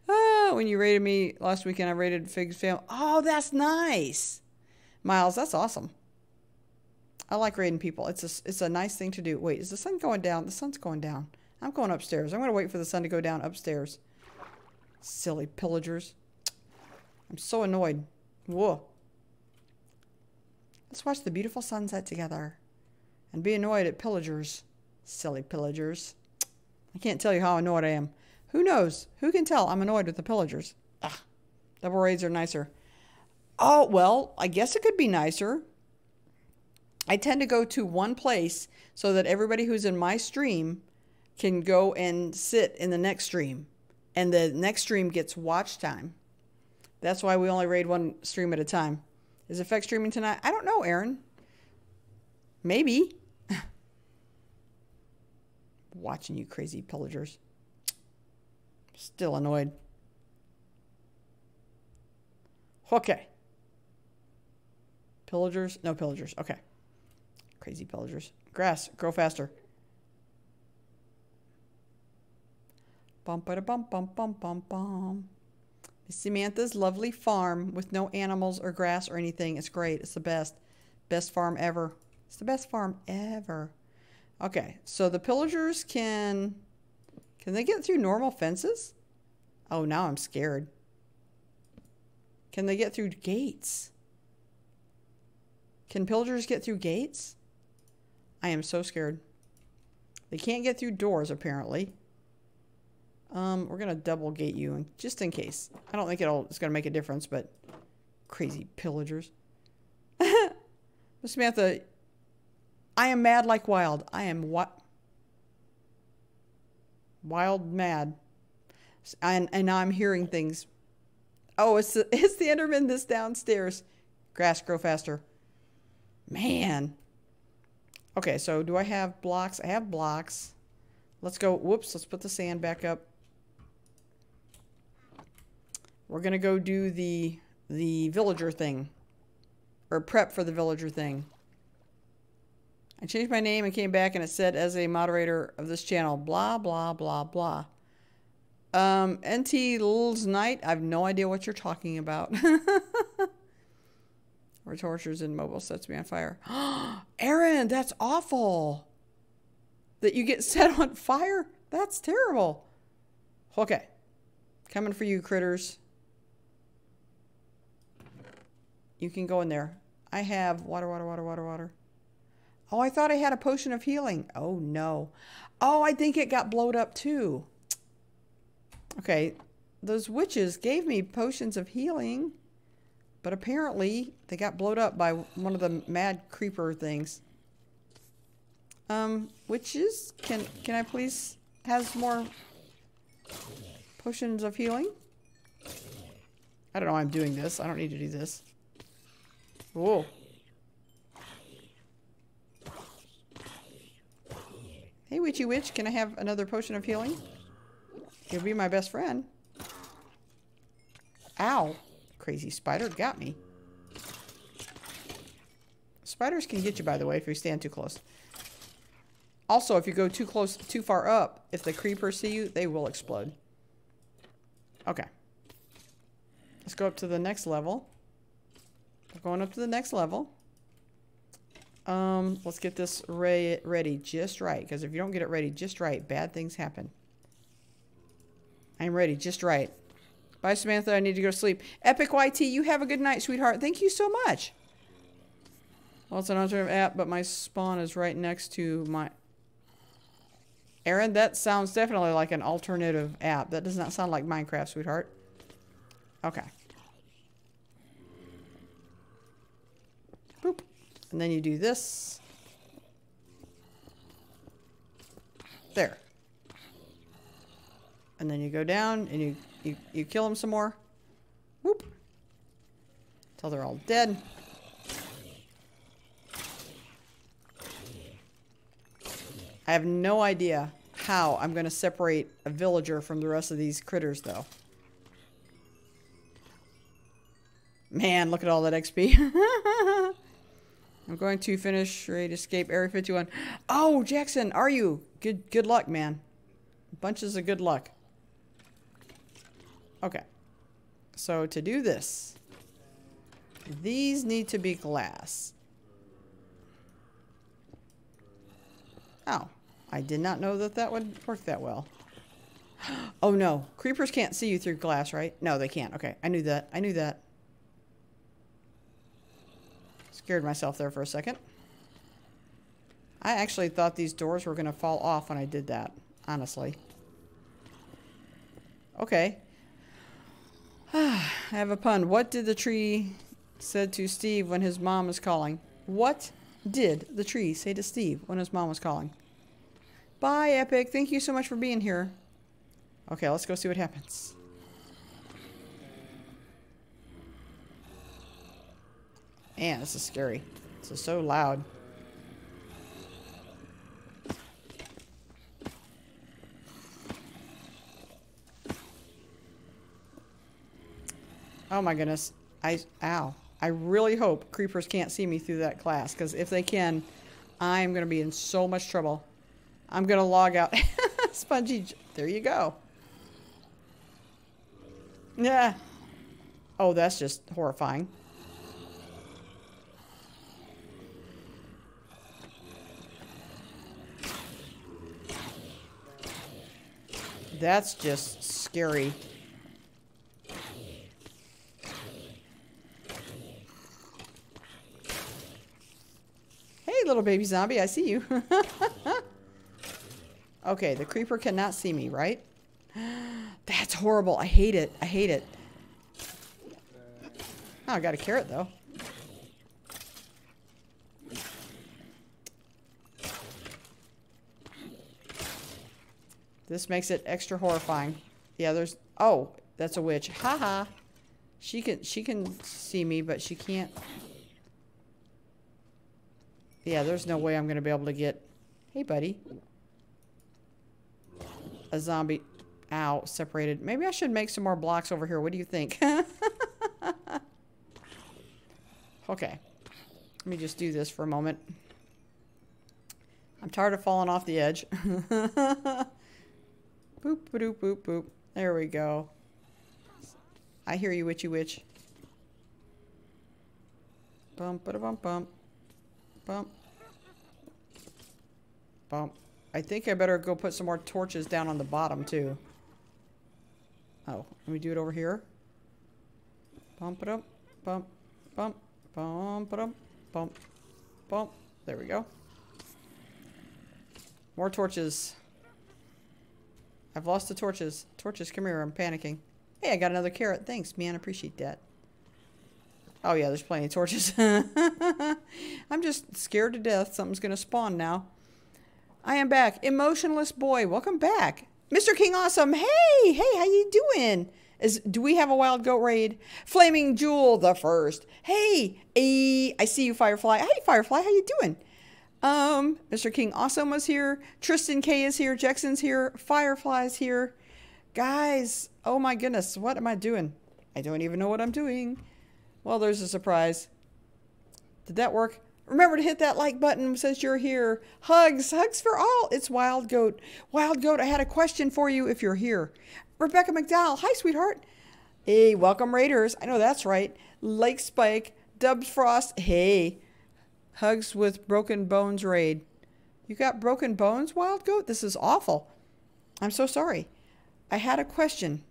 oh, when you rated me last weekend, I rated Fig's family. Oh, that's nice. Miles, that's awesome. I like rating people. It's a, it's a nice thing to do. Wait, is the sun going down? The sun's going down. I'm going upstairs. I'm going to wait for the sun to go down upstairs. Silly pillagers. I'm so annoyed. Whoa. Let's watch the beautiful sunset together. And be annoyed at pillagers. Silly pillagers. I can't tell you how annoyed I am. Who knows? Who can tell I'm annoyed with the pillagers? Ugh. Double raids are nicer. Oh, well, I guess it could be nicer. I tend to go to one place so that everybody who's in my stream can go and sit in the next stream and the next stream gets watch time. That's why we only raid one stream at a time. Is Effect streaming tonight? I don't know, Aaron. Maybe. Watching you crazy pillagers. Still annoyed. Okay. Pillagers? No pillagers. Okay. Crazy pillagers. Grass, grow faster. Bum ba bum bum bum bum bum. Miss Samantha's lovely farm with no animals or grass or anything. It's great. It's the best. Best farm ever. It's the best farm ever. Okay, so the pillagers can can they get through normal fences? Oh, now I'm scared. Can they get through gates? Can pillagers get through gates? I am so scared. They can't get through doors, apparently. Um, we're gonna double gate you, just in case. I don't think it'll it's gonna make a difference, but crazy pillagers. Miss Samantha, I am mad like wild. I am what? Wild mad. And and now I'm hearing things. Oh, it's the, it's the Enderman this downstairs. Grass grow faster. Man. Okay, so do I have blocks? I have blocks. Let's go. Whoops, let's put the sand back up. We're going to go do the the villager thing. Or prep for the villager thing. I changed my name and came back and it said as a moderator of this channel, blah, blah, blah, blah. Um, NT Lul's Night, I have no idea what you're talking about. or tortures in mobile sets me on fire. Aaron, that's awful. That you get set on fire? That's terrible. Okay. Coming for you, critters. You can go in there. I have water, water, water, water, water. Oh, I thought I had a potion of healing. Oh, no. Oh, I think it got blowed up too. Okay, those witches gave me potions of healing, but apparently they got blowed up by one of the mad creeper things. Um, witches, can can I please have more potions of healing? I don't know why I'm doing this. I don't need to do this. Whoa. Hey, witchy witch, can I have another potion of healing? You'll be my best friend. Ow. Crazy spider got me. Spiders can get you, by the way, if you stand too close. Also, if you go too close, too far up, if the creepers see you, they will explode. Okay. Let's go up to the next level. We're going up to the next level. Um, let's get this re ready just right, because if you don't get it ready just right, bad things happen. I'm ready just right. Bye, Samantha. I need to go to sleep. Epic YT, you have a good night, sweetheart. Thank you so much. Well, it's an alternative app, but my spawn is right next to my... Aaron, that sounds definitely like an alternative app. That does not sound like Minecraft, sweetheart. Okay. Boop. And then you do this. There. And then you go down and you, you, you kill them some more. Whoop. Until they're all dead. I have no idea how I'm going to separate a villager from the rest of these critters, though. Man, look at all that XP. I'm going to finish Raid Escape Area 51. Oh, Jackson, are you? Good good luck, man. Bunches of good luck. Okay. So to do this, these need to be glass. Oh, I did not know that that would work that well. Oh no, creepers can't see you through glass, right? No, they can't. Okay, I knew that. I knew that. Scared myself there for a second. I actually thought these doors were going to fall off when I did that, honestly. Okay. I have a pun. What did the tree said to Steve when his mom was calling? What did the tree say to Steve when his mom was calling? Bye, Epic. Thank you so much for being here. Okay, let's go see what happens. Man, this is scary. This is so loud. Oh my goodness. I, ow. I really hope creepers can't see me through that glass, because if they can, I'm going to be in so much trouble. I'm going to log out. Spongy, there you go. Yeah. Oh, that's just horrifying. That's just scary. Hey, little baby zombie, I see you. okay, the creeper cannot see me, right? That's horrible. I hate it. I hate it. Oh, I got a carrot, though. This makes it extra horrifying. Yeah, there's... Oh, that's a witch. Haha. -ha. She can, she can see me, but she can't... Yeah, there's no way I'm going to be able to get... Hey, buddy. A zombie. Ow, separated. Maybe I should make some more blocks over here. What do you think? okay. Let me just do this for a moment. I'm tired of falling off the edge. boop, boop, boop, boop. There we go. I hear you, witchy witch. Bump, ba bump, bump. Bump. Bump. I think I better go put some more torches down on the bottom, too. Oh, let me do it over here. Bump it up, bump, bump, bump it up, bump, bump. There we go. More torches. I've lost the torches. Torches, come here. I'm panicking. Hey, I got another carrot. Thanks, man. I appreciate that. Oh, yeah, there's plenty of torches. I'm just scared to death. Something's going to spawn now. I am back. Emotionless boy, welcome back. Mr. King Awesome, hey, hey, how you doing? Is do we have a wild goat raid? Flaming Jewel the first. Hey, hey, I see you, Firefly. Hey, Firefly, how you doing? Um, Mr. King Awesome was here. Tristan K is here. Jackson's here. Firefly's here. Guys, oh my goodness, what am I doing? I don't even know what I'm doing. Well, there's a surprise. Did that work? Remember to hit that like button since you're here. Hugs, hugs for all. It's Wild Goat. Wild Goat, I had a question for you if you're here. Rebecca McDowell. Hi, sweetheart. Hey, welcome Raiders. I know that's right. Lake Spike, Dubs Frost. Hey. Hugs with Broken Bones Raid. You got broken bones, Wild Goat? This is awful. I'm so sorry. I had a question.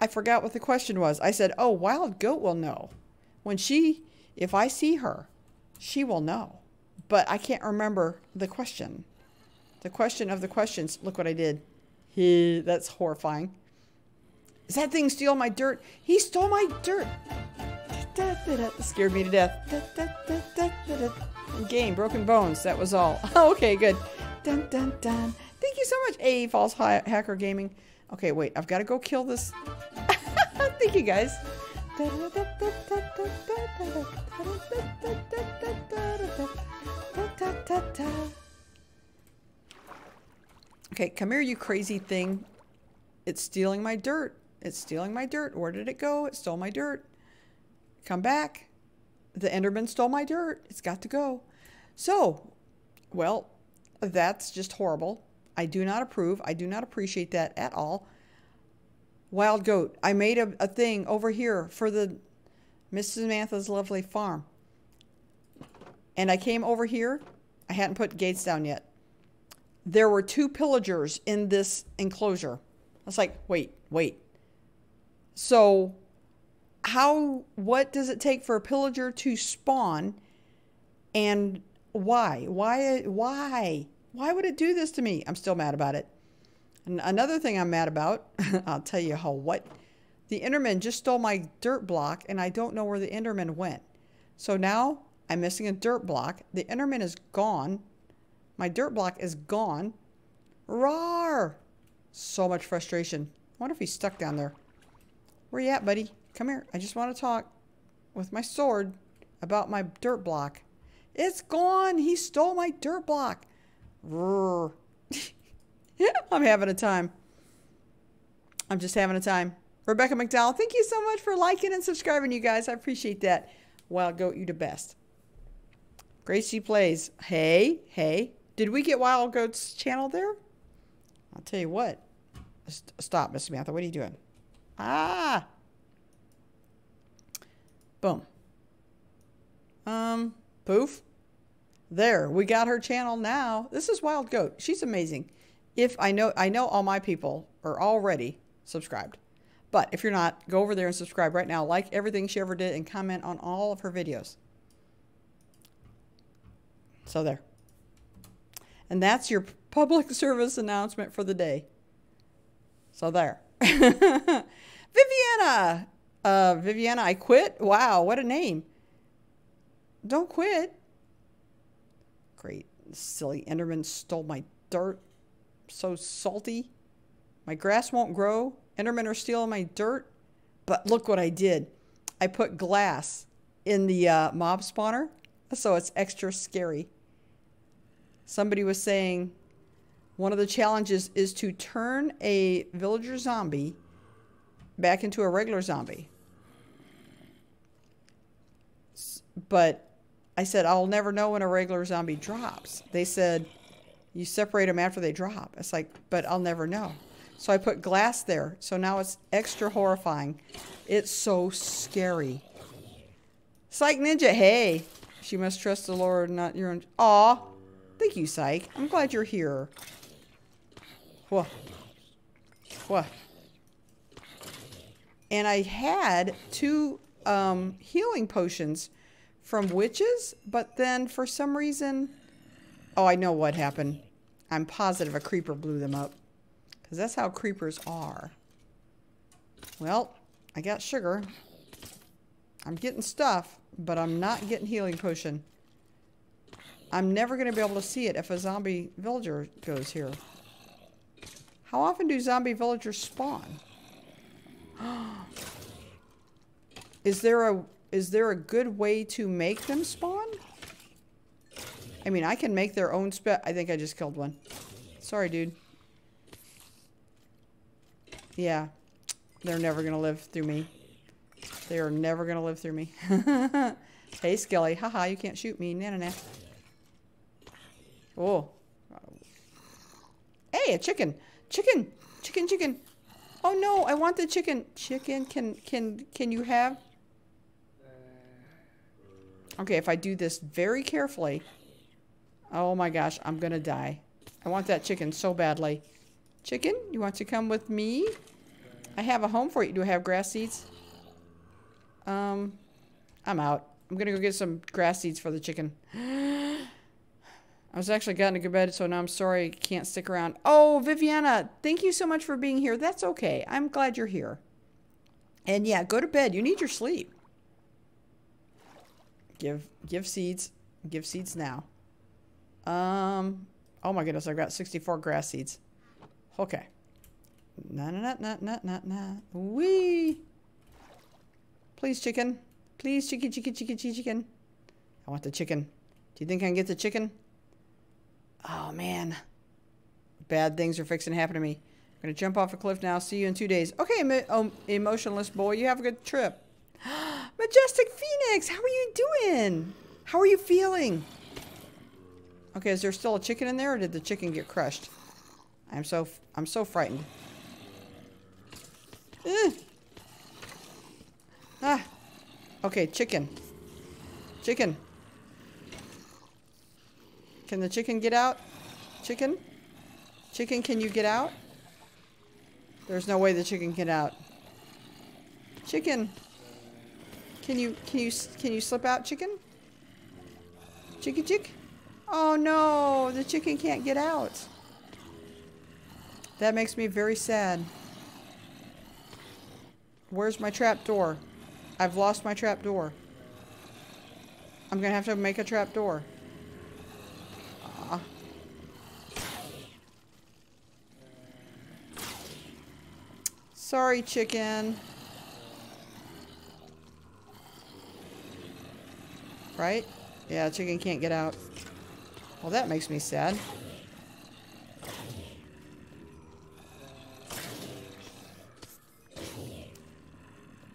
I forgot what the question was. I said, oh, Wild Goat will know. When she, if I see her, she will know. But I can't remember the question. The question of the questions. Look what I did. He, that's horrifying. Is that thing steal my dirt? He stole my dirt. Da, da, da, Scared me to death. Game, broken bones. That was all. okay, good. Dun, dun, dun. Thank you so much. A false hi hacker gaming. Okay, wait. I've got to go kill this. Thank you, guys. Okay, come here, you crazy thing. It's stealing my dirt. It's stealing my dirt. Where did it go? It stole my dirt. Come back. The Enderman stole my dirt. It's got to go. So, well, that's just horrible. I do not approve. I do not appreciate that at all. Wild goat. I made a, a thing over here for the Miss Samantha's lovely farm. And I came over here. I hadn't put gates down yet. There were two pillagers in this enclosure. I was like, wait, wait. So how what does it take for a pillager to spawn and why? Why why? Why would it do this to me? I'm still mad about it. And another thing I'm mad about, I'll tell you how what the Enderman just stole my dirt block and I don't know where the Enderman went. So now I'm missing a dirt block. The Enderman is gone. My dirt block is gone. Rawr! So much frustration. I wonder if he's stuck down there. Where you at, buddy? Come here. I just want to talk with my sword. about my dirt block. It's gone. He stole my dirt block. I'm having a time. I'm just having a time. Rebecca McDowell, thank you so much for liking and subscribing, you guys. I appreciate that. Wild Goat, you the best. Gracie Plays. Hey, hey. Did we get Wild Goat's channel there? I'll tell you what. Stop, Miss Samantha. What are you doing? Ah! Boom. Um, poof. There, we got her channel now. This is Wild Goat. She's amazing. If I know, I know all my people are already subscribed. But if you're not, go over there and subscribe right now. Like everything she ever did and comment on all of her videos. So there. And that's your public service announcement for the day. So there. Viviana. Uh, Viviana, I quit. Wow, what a name. Don't quit. Great. Silly Enderman stole my dirt. So salty. My grass won't grow. Endermen are stealing my dirt. But look what I did. I put glass in the uh, mob spawner, so it's extra scary. Somebody was saying one of the challenges is to turn a villager zombie back into a regular zombie. But I said, I'll never know when a regular zombie drops. They said, you separate them after they drop. It's like, but I'll never know. So I put glass there. So now it's extra horrifying. It's so scary. Psych Ninja, hey. She must trust the Lord, not your own. Aw. Thank you, Psych. I'm glad you're here. What? What? And I had two um, healing potions from witches, but then for some reason... Oh, I know what happened. I'm positive a creeper blew them up. Because that's how creepers are. Well, I got sugar. I'm getting stuff, but I'm not getting healing potion. I'm never going to be able to see it if a zombie villager goes here. How often do zombie villagers spawn? is there a is there a good way to make them spawn? I mean, I can make their own spit. I think I just killed one. Sorry, dude. Yeah. They're never going to live through me. They are never going to live through me. hey, Skelly. Haha, you can't shoot me. Nah, nah, nah. Oh. Hey, a chicken. Chicken. Chicken, chicken. Oh no, I want the chicken. Chicken, can can can you have? Okay, if I do this very carefully. Oh my gosh, I'm gonna die. I want that chicken so badly. Chicken, you want to come with me? I have a home for you. Do I have grass seeds? Um, I'm out. I'm gonna go get some grass seeds for the chicken. I was actually gotten to go bed, so now I'm sorry I can't stick around. Oh, Viviana, thank you so much for being here. That's okay. I'm glad you're here. And yeah, go to bed. You need your sleep. Give give seeds. Give seeds now. Um oh my goodness, I got 64 grass seeds. Okay. Na na na na na na na. Wee. Please, chicken. Please, chicken, chicken, chicken, chicken. I want the chicken. Do you think I can get the chicken? Oh, man. Bad things are fixing to happen to me. I'm going to jump off a cliff now. See you in two days. Okay, emo oh, emotionless boy. You have a good trip. Majestic Phoenix, how are you doing? How are you feeling? Okay, is there still a chicken in there, or did the chicken get crushed? I'm so I'm so frightened. Eh. Ah. Okay, chicken. Chicken. Can the chicken get out? Chicken? Chicken, can you get out? There's no way the chicken can get out. Chicken. Can you can you can you slip out, chicken? Chicken chick? Oh no, the chicken can't get out. That makes me very sad. Where's my trap door? I've lost my trap door. I'm gonna have to make a trap door. Sorry, chicken. Right? Yeah, chicken can't get out. Well, that makes me sad.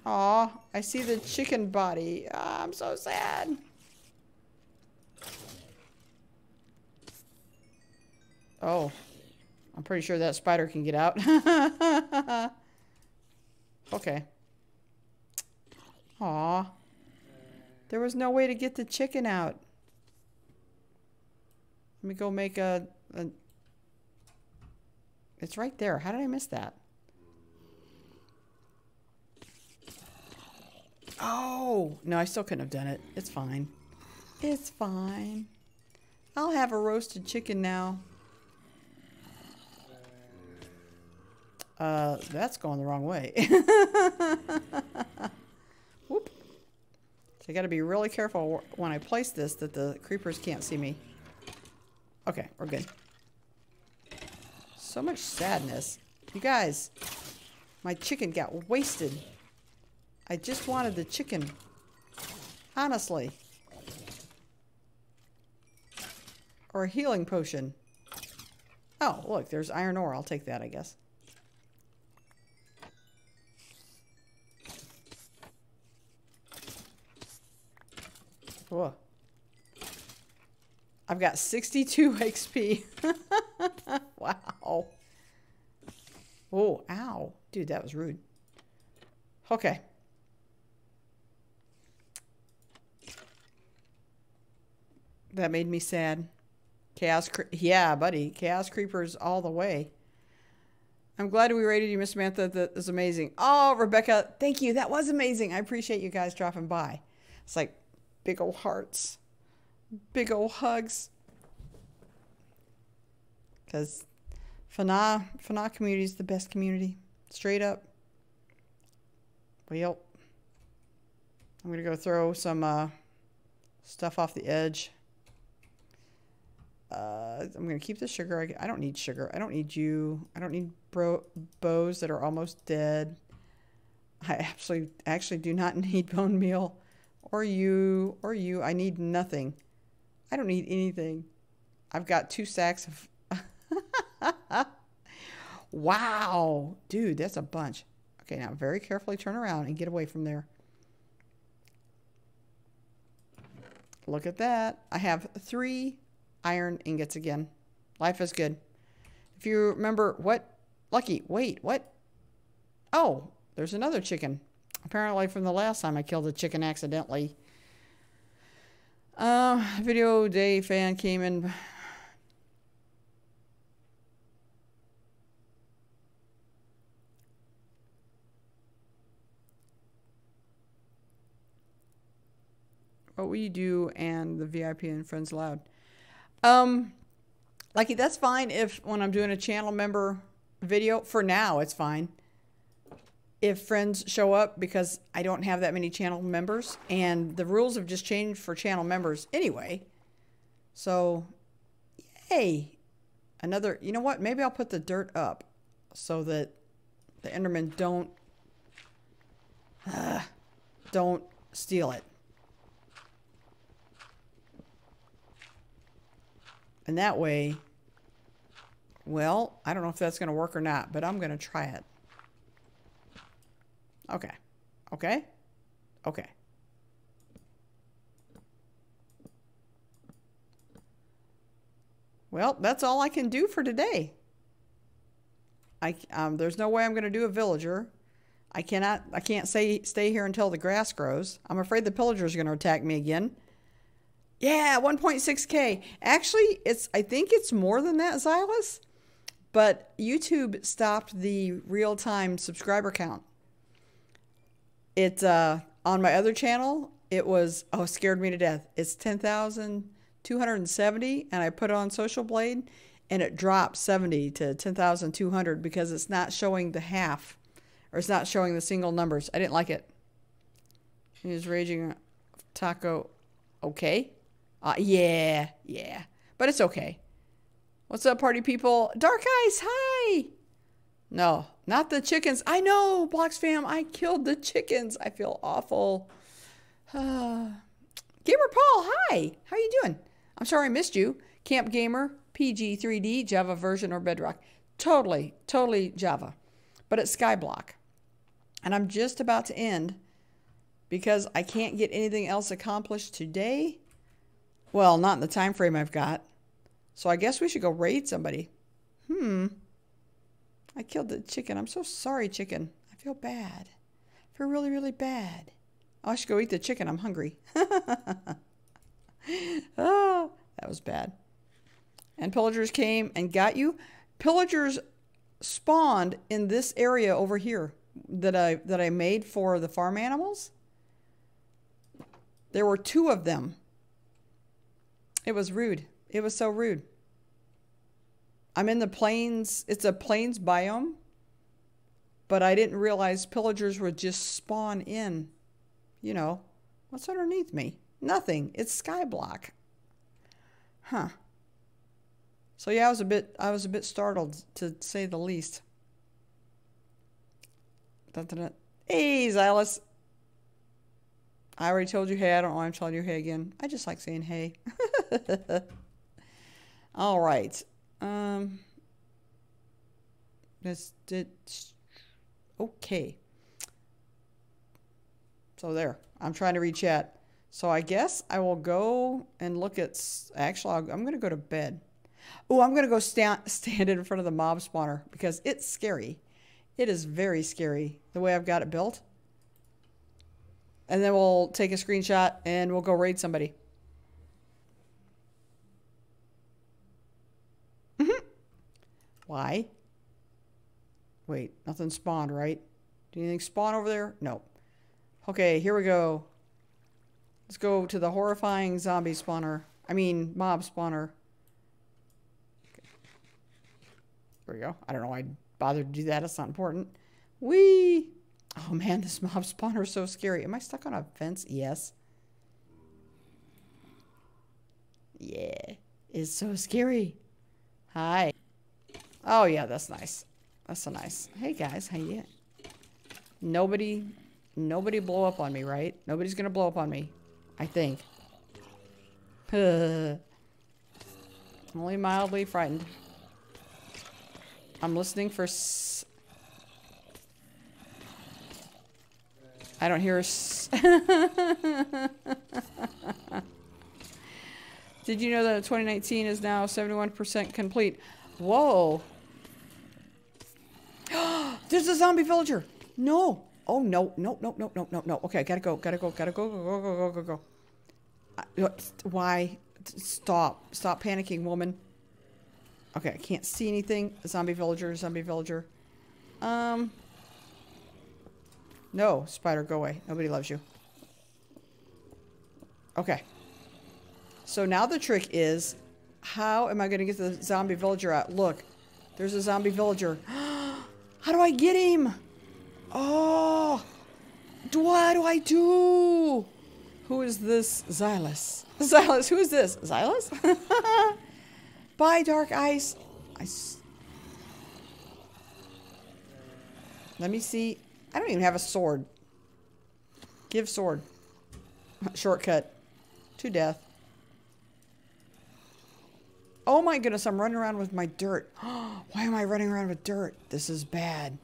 Aw, I see the chicken body. Ah, I'm so sad. Oh, I'm pretty sure that spider can get out. okay. Aw. There was no way to get the chicken out. Let me go make a, a... It's right there. How did I miss that? Oh! No, I still couldn't have done it. It's fine. It's fine. I'll have a roasted chicken now. Uh, that's going the wrong way. Whoop. So I gotta be really careful when I place this that the creepers can't see me. Okay, we're good. So much sadness. You guys, my chicken got wasted. I just wanted the chicken. Honestly. Or a healing potion. Oh, look, there's iron ore. I'll take that, I guess. Whoa. I've got 62 XP. wow. Oh, ow. Dude, that was rude. Okay. That made me sad. Chaos, yeah, buddy. Chaos Creepers all the way. I'm glad we rated you, Miss Samantha. That is amazing. Oh, Rebecca, thank you. That was amazing. I appreciate you guys dropping by. It's like big old hearts, big old hugs. Because FNA, FNA community is the best community. Straight up. Well, I'm going to go throw some uh, stuff off the edge. Uh, I'm going to keep the sugar. I, I, don't need sugar. I don't need you. I don't need bro bows that are almost dead. I actually, actually do not need bone meal or you or you. I need nothing. I don't need anything. I've got two sacks of. wow. Dude, that's a bunch. Okay, now very carefully turn around and get away from there. Look at that. I have three iron ingots again. Life is good. If you remember what... Lucky, wait, what? Oh, there's another chicken. Apparently from the last time I killed a chicken accidentally. Uh, video day fan came in... What you do and the VIP and friends loud? Um, like that's fine if when I'm doing a channel member video. For now, it's fine. If friends show up because I don't have that many channel members, and the rules have just changed for channel members anyway. So, yay! Another. You know what? Maybe I'll put the dirt up so that the Endermen don't uh, don't steal it. And that way, well, I don't know if that's going to work or not, but I'm going to try it. Okay. Okay? Okay. Well, that's all I can do for today. I, um, there's no way I'm going to do a villager. I cannot, I can't say stay here until the grass grows. I'm afraid the pillagers going to attack me again. Yeah, 1.6K. Actually, it's I think it's more than that, Xylus. But YouTube stopped the real-time subscriber count. It uh, on my other channel, it was oh scared me to death. It's 10,270 and I put it on Social Blade and it dropped 70 to 10,200 because it's not showing the half or it's not showing the single numbers. I didn't like it. He's raging taco okay. Uh, yeah, yeah. But it's okay. What's up, party people? Dark Eyes, hi! No, not the chickens. I know, Blocks fam, I killed the chickens. I feel awful. Uh, Gamer Paul, hi. How you doing? I'm sorry I missed you. Camp Gamer, PG3D, Java version or Bedrock. Totally, totally Java. But it's Skyblock. And I'm just about to end because I can't get anything else accomplished today. Well, not in the time frame I've got. So I guess we should go raid somebody. Hmm. I killed the chicken. I'm so sorry, chicken. I feel bad. I feel really, really bad. Oh, I should go eat the chicken. I'm hungry. oh, that was bad. And pillagers came and got you. Pillagers spawned in this area over here that I that I made for the farm animals. There were two of them. It was rude. It was so rude. I'm in the plains. It's a plains biome. But I didn't realize pillagers would just spawn in. You know, what's underneath me? Nothing. It's skyblock. Huh. So yeah, I was a bit I was a bit startled to say the least. Dun, dun, dun. Hey, Xylus. I already told you hey. I don't know why I'm telling you hey again. I just like saying hey. All right. Um. That's it. Okay. So there. I'm trying to read chat. So I guess I will go and look at. Actually, I'm going to go to bed. Oh, I'm going to go stand stand in front of the mob spawner because it's scary. It is very scary the way I've got it built. And then we'll take a screenshot and we'll go raid somebody. Mm-hmm. Why? Wait, nothing spawned, right? Do anything spawn over there? No. Okay, here we go. Let's go to the horrifying zombie spawner. I mean, mob spawner. There we go. I don't know why I bothered to do that. It's not important. Wee! Oh man, this mob spawner is so scary. Am I stuck on a fence? Yes. Yeah. It's so scary. Hi. Oh yeah, that's nice. That's so nice. Hey guys, how you? Nobody, nobody blow up on me, right? Nobody's gonna blow up on me. I think. I'm Only mildly frightened. I'm listening for. S I don't hear. S Did you know that 2019 is now 71% complete? Whoa. There's a zombie villager. No. Oh, no. No, no, no, no, no, no. Okay, I gotta go. Gotta go. Gotta go. Go, go, go, go, go, go. Why? Stop. Stop panicking, woman. Okay, I can't see anything. Zombie villager, zombie villager. Um. No, spider, go away. Nobody loves you. Okay. So now the trick is, how am I going to get the zombie villager out? Look, there's a zombie villager. how do I get him? Oh, what do I do? Who is this Xylus? Xylus, who is this? Xylus? Bye, Dark Ice. I s Let me see. I don't even have a sword. Give sword. Shortcut. To death. Oh my goodness, I'm running around with my dirt. Why am I running around with dirt? This is bad.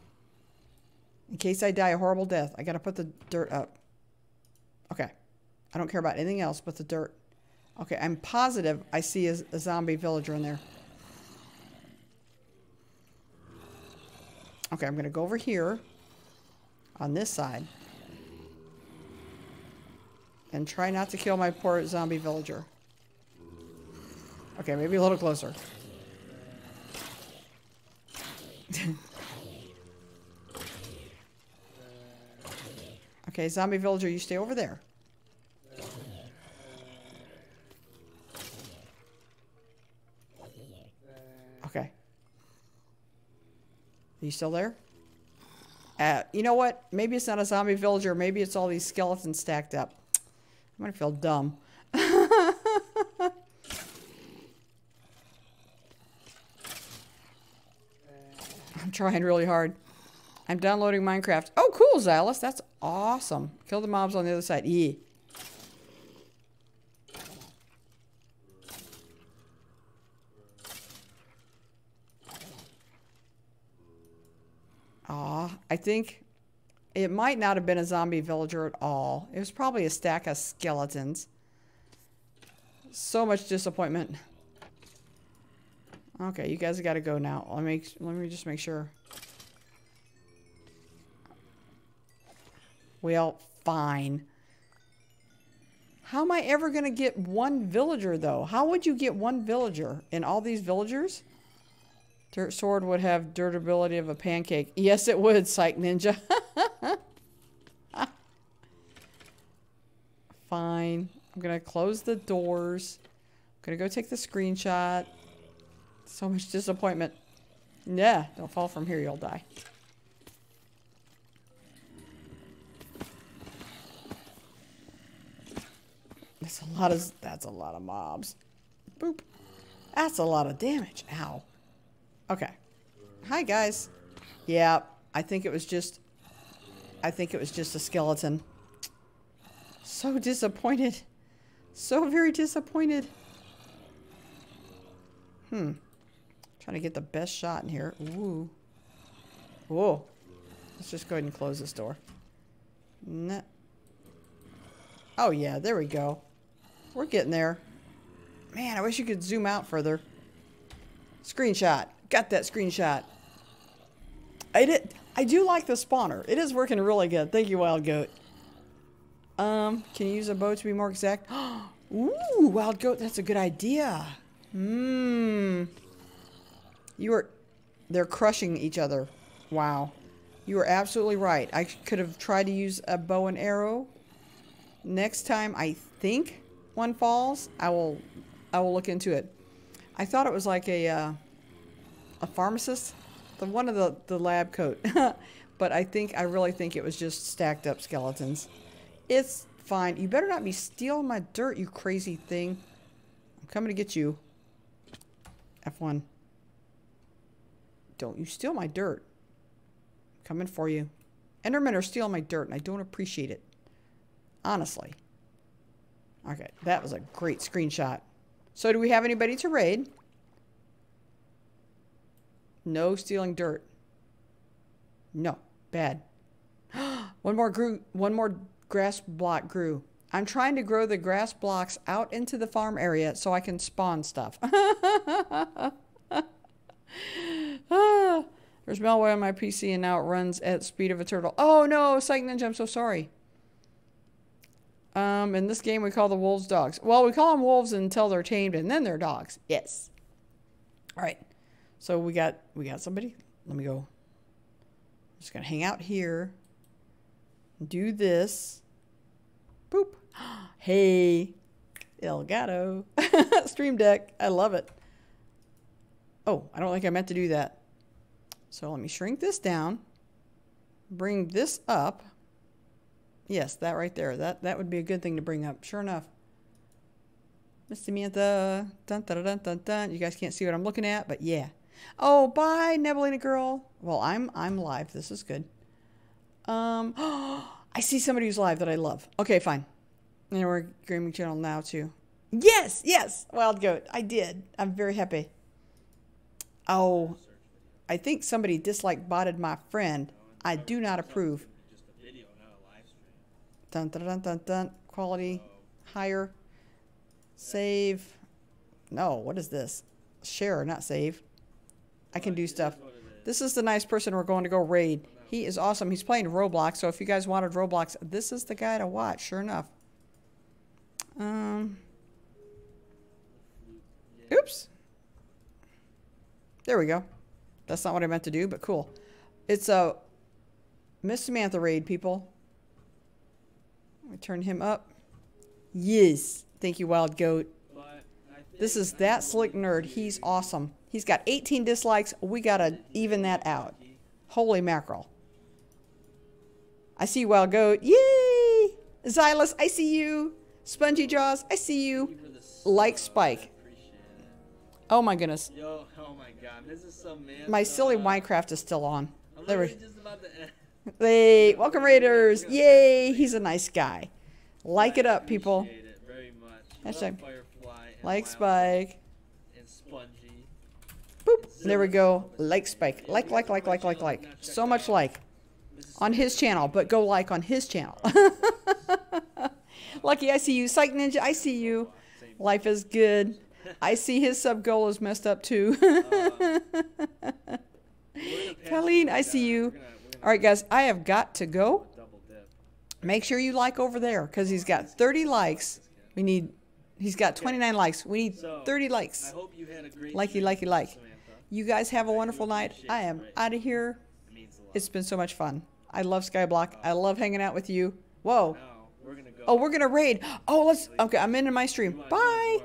In case I die a horrible death, I gotta put the dirt up. Okay. I don't care about anything else but the dirt. Okay, I'm positive I see a, a zombie villager in there. Okay, I'm to go over here on this side and try not to kill my poor zombie villager. Okay, maybe a little closer. okay, zombie villager, you stay over there. Okay. Are you still there? Uh, you know what? Maybe it's not a zombie villager. Maybe it's all these skeletons stacked up. I'm to feel dumb. trying really hard. I'm downloading Minecraft. Oh, cool, Xylus. That's awesome. Kill the mobs on the other side. E. Aw, I think it might not have been a zombie villager at all. It was probably a stack of skeletons. So much disappointment. Okay, you guys got to go now. Let me let me just make sure. Well, fine. How am I ever to get one villager, though? How would you get one villager in all these villagers? Dirt sword would have durability of a pancake. Yes, it would, Psych Ninja. Fine. I'm to close the doors. I'm to go take the screenshot. So much disappointment. Yeah, don't fall from here, you'll die. That's a lot of that's a lot of mobs. Boop. That's a lot of damage. Ow. Okay. Hi guys. Yeah, I think it was just I think it was just a skeleton. So disappointed. So very disappointed. Hmm. Trying to get the best shot in here. Ooh. Whoa. Let's just go ahead and close this door. Nah. Oh yeah, there we go. We're getting there. Man, I wish you could zoom out further. Screenshot. Got that screenshot. I did. I do like the spawner. It is working really good. Thank you, Wild Goat. Um, can you use a bow to be more exact? Ooh, Wild Goat, that's a good idea. Mmm. You are... They're crushing each other. Wow. You are absolutely right. I could have tried to use a bow and arrow. Next time I think one falls, I will I will look into it. I thought it was like a uh, a pharmacist, the one of the the lab coat, but I think I really think it was just stacked up skeletons. It's fine. You better not be stealing my dirt, you crazy thing. I'm coming to get you. F1. Don't you steal my dirt. Coming for you. Endermen are stealing my dirt, and I don't appreciate it. Honestly. Okay, that was a great screenshot. So do we have anybody to raid? No stealing dirt. No. Bad. one more grew one more grass block grew. I'm trying to grow the grass blocks out into the farm area so I can spawn stuff. There's malware on my PC and now it runs at speed of a turtle. Oh no, Psych Ninja, I'm so sorry. Um, in this game we call the wolves dogs. Well, we call them wolves until they're tamed and then they're dogs. Yes. All right. So we got we got somebody. Let me go. I'm just gonna hang out here. Do this. Boop. Hey, Elgato. Stream Deck. I love it. Oh, I don't think I meant to do that. So let me shrink this down. Bring this up. Yes, that right there. That that would be a good thing to bring up. Sure enough. Miss Samantha. Dun, dun, dun, dun, dun. You guys can't see what I'm looking at, but yeah. Oh, bye, Nebulina girl. Well, I'm I'm live. This is good. Um, I see somebody who's live that I love. Okay, fine. And we're gaming channel now too. Yes, yes, Wild Goat. I did. I'm very happy. Oh, I think somebody dislike botted my friend. I do not approve. Dun dun dun dun dun. Quality higher. Save. No, what is this? Share, not save. I can do stuff. This is the nice person we're going to go raid. He is awesome. He's playing Roblox, so if you guys wanted Roblox, this is the guy to watch, sure enough. Um. Oops. There we go. That's not what I meant to do, but cool. It's a Miss Samantha raid, people. We turn him up. Yes. Thank you, Wild Goat. This is that slick nerd. He's awesome. He's got 18 dislikes. We gotta even that out. Holy mackerel. I see Wild Goat. Yay! Xylus, I see you. Spongy Jaws, I see you. Like Spike. Oh my goodness. Yo, oh my god, this is some man. My silly Minecraft is still on. I'm There we just about to end. Hey, welcome Raiders. Yay, he's a nice guy. Like it up, people. It very much. Hashtag Love Firefly and Like Spike. and Spongy. Boop. There we go. Like Spike. Like, like, like, like, like, like. So much like. On his channel, but go like on his channel. Lucky, I see you. Psych Ninja, I see you. Life is good. I see his sub goal is messed up too. Oh. Pass Colleen, I see you. We're gonna- we're gonna All right, guys, I have got to go. Make sure you like over there because he's got 30 likes. We need, he's got 29 likes. We need So, 30 I likes. hope you had a great Likey, likey, like. You guys have a wonderful night. I am out of here. It means a lot. It's been so much fun. I love Skyblock. Oh. I love hanging out with you. Whoa. now we're gonna go. Oh, we're going to raid. Oh, let's, okay, I'm into my stream. Bye.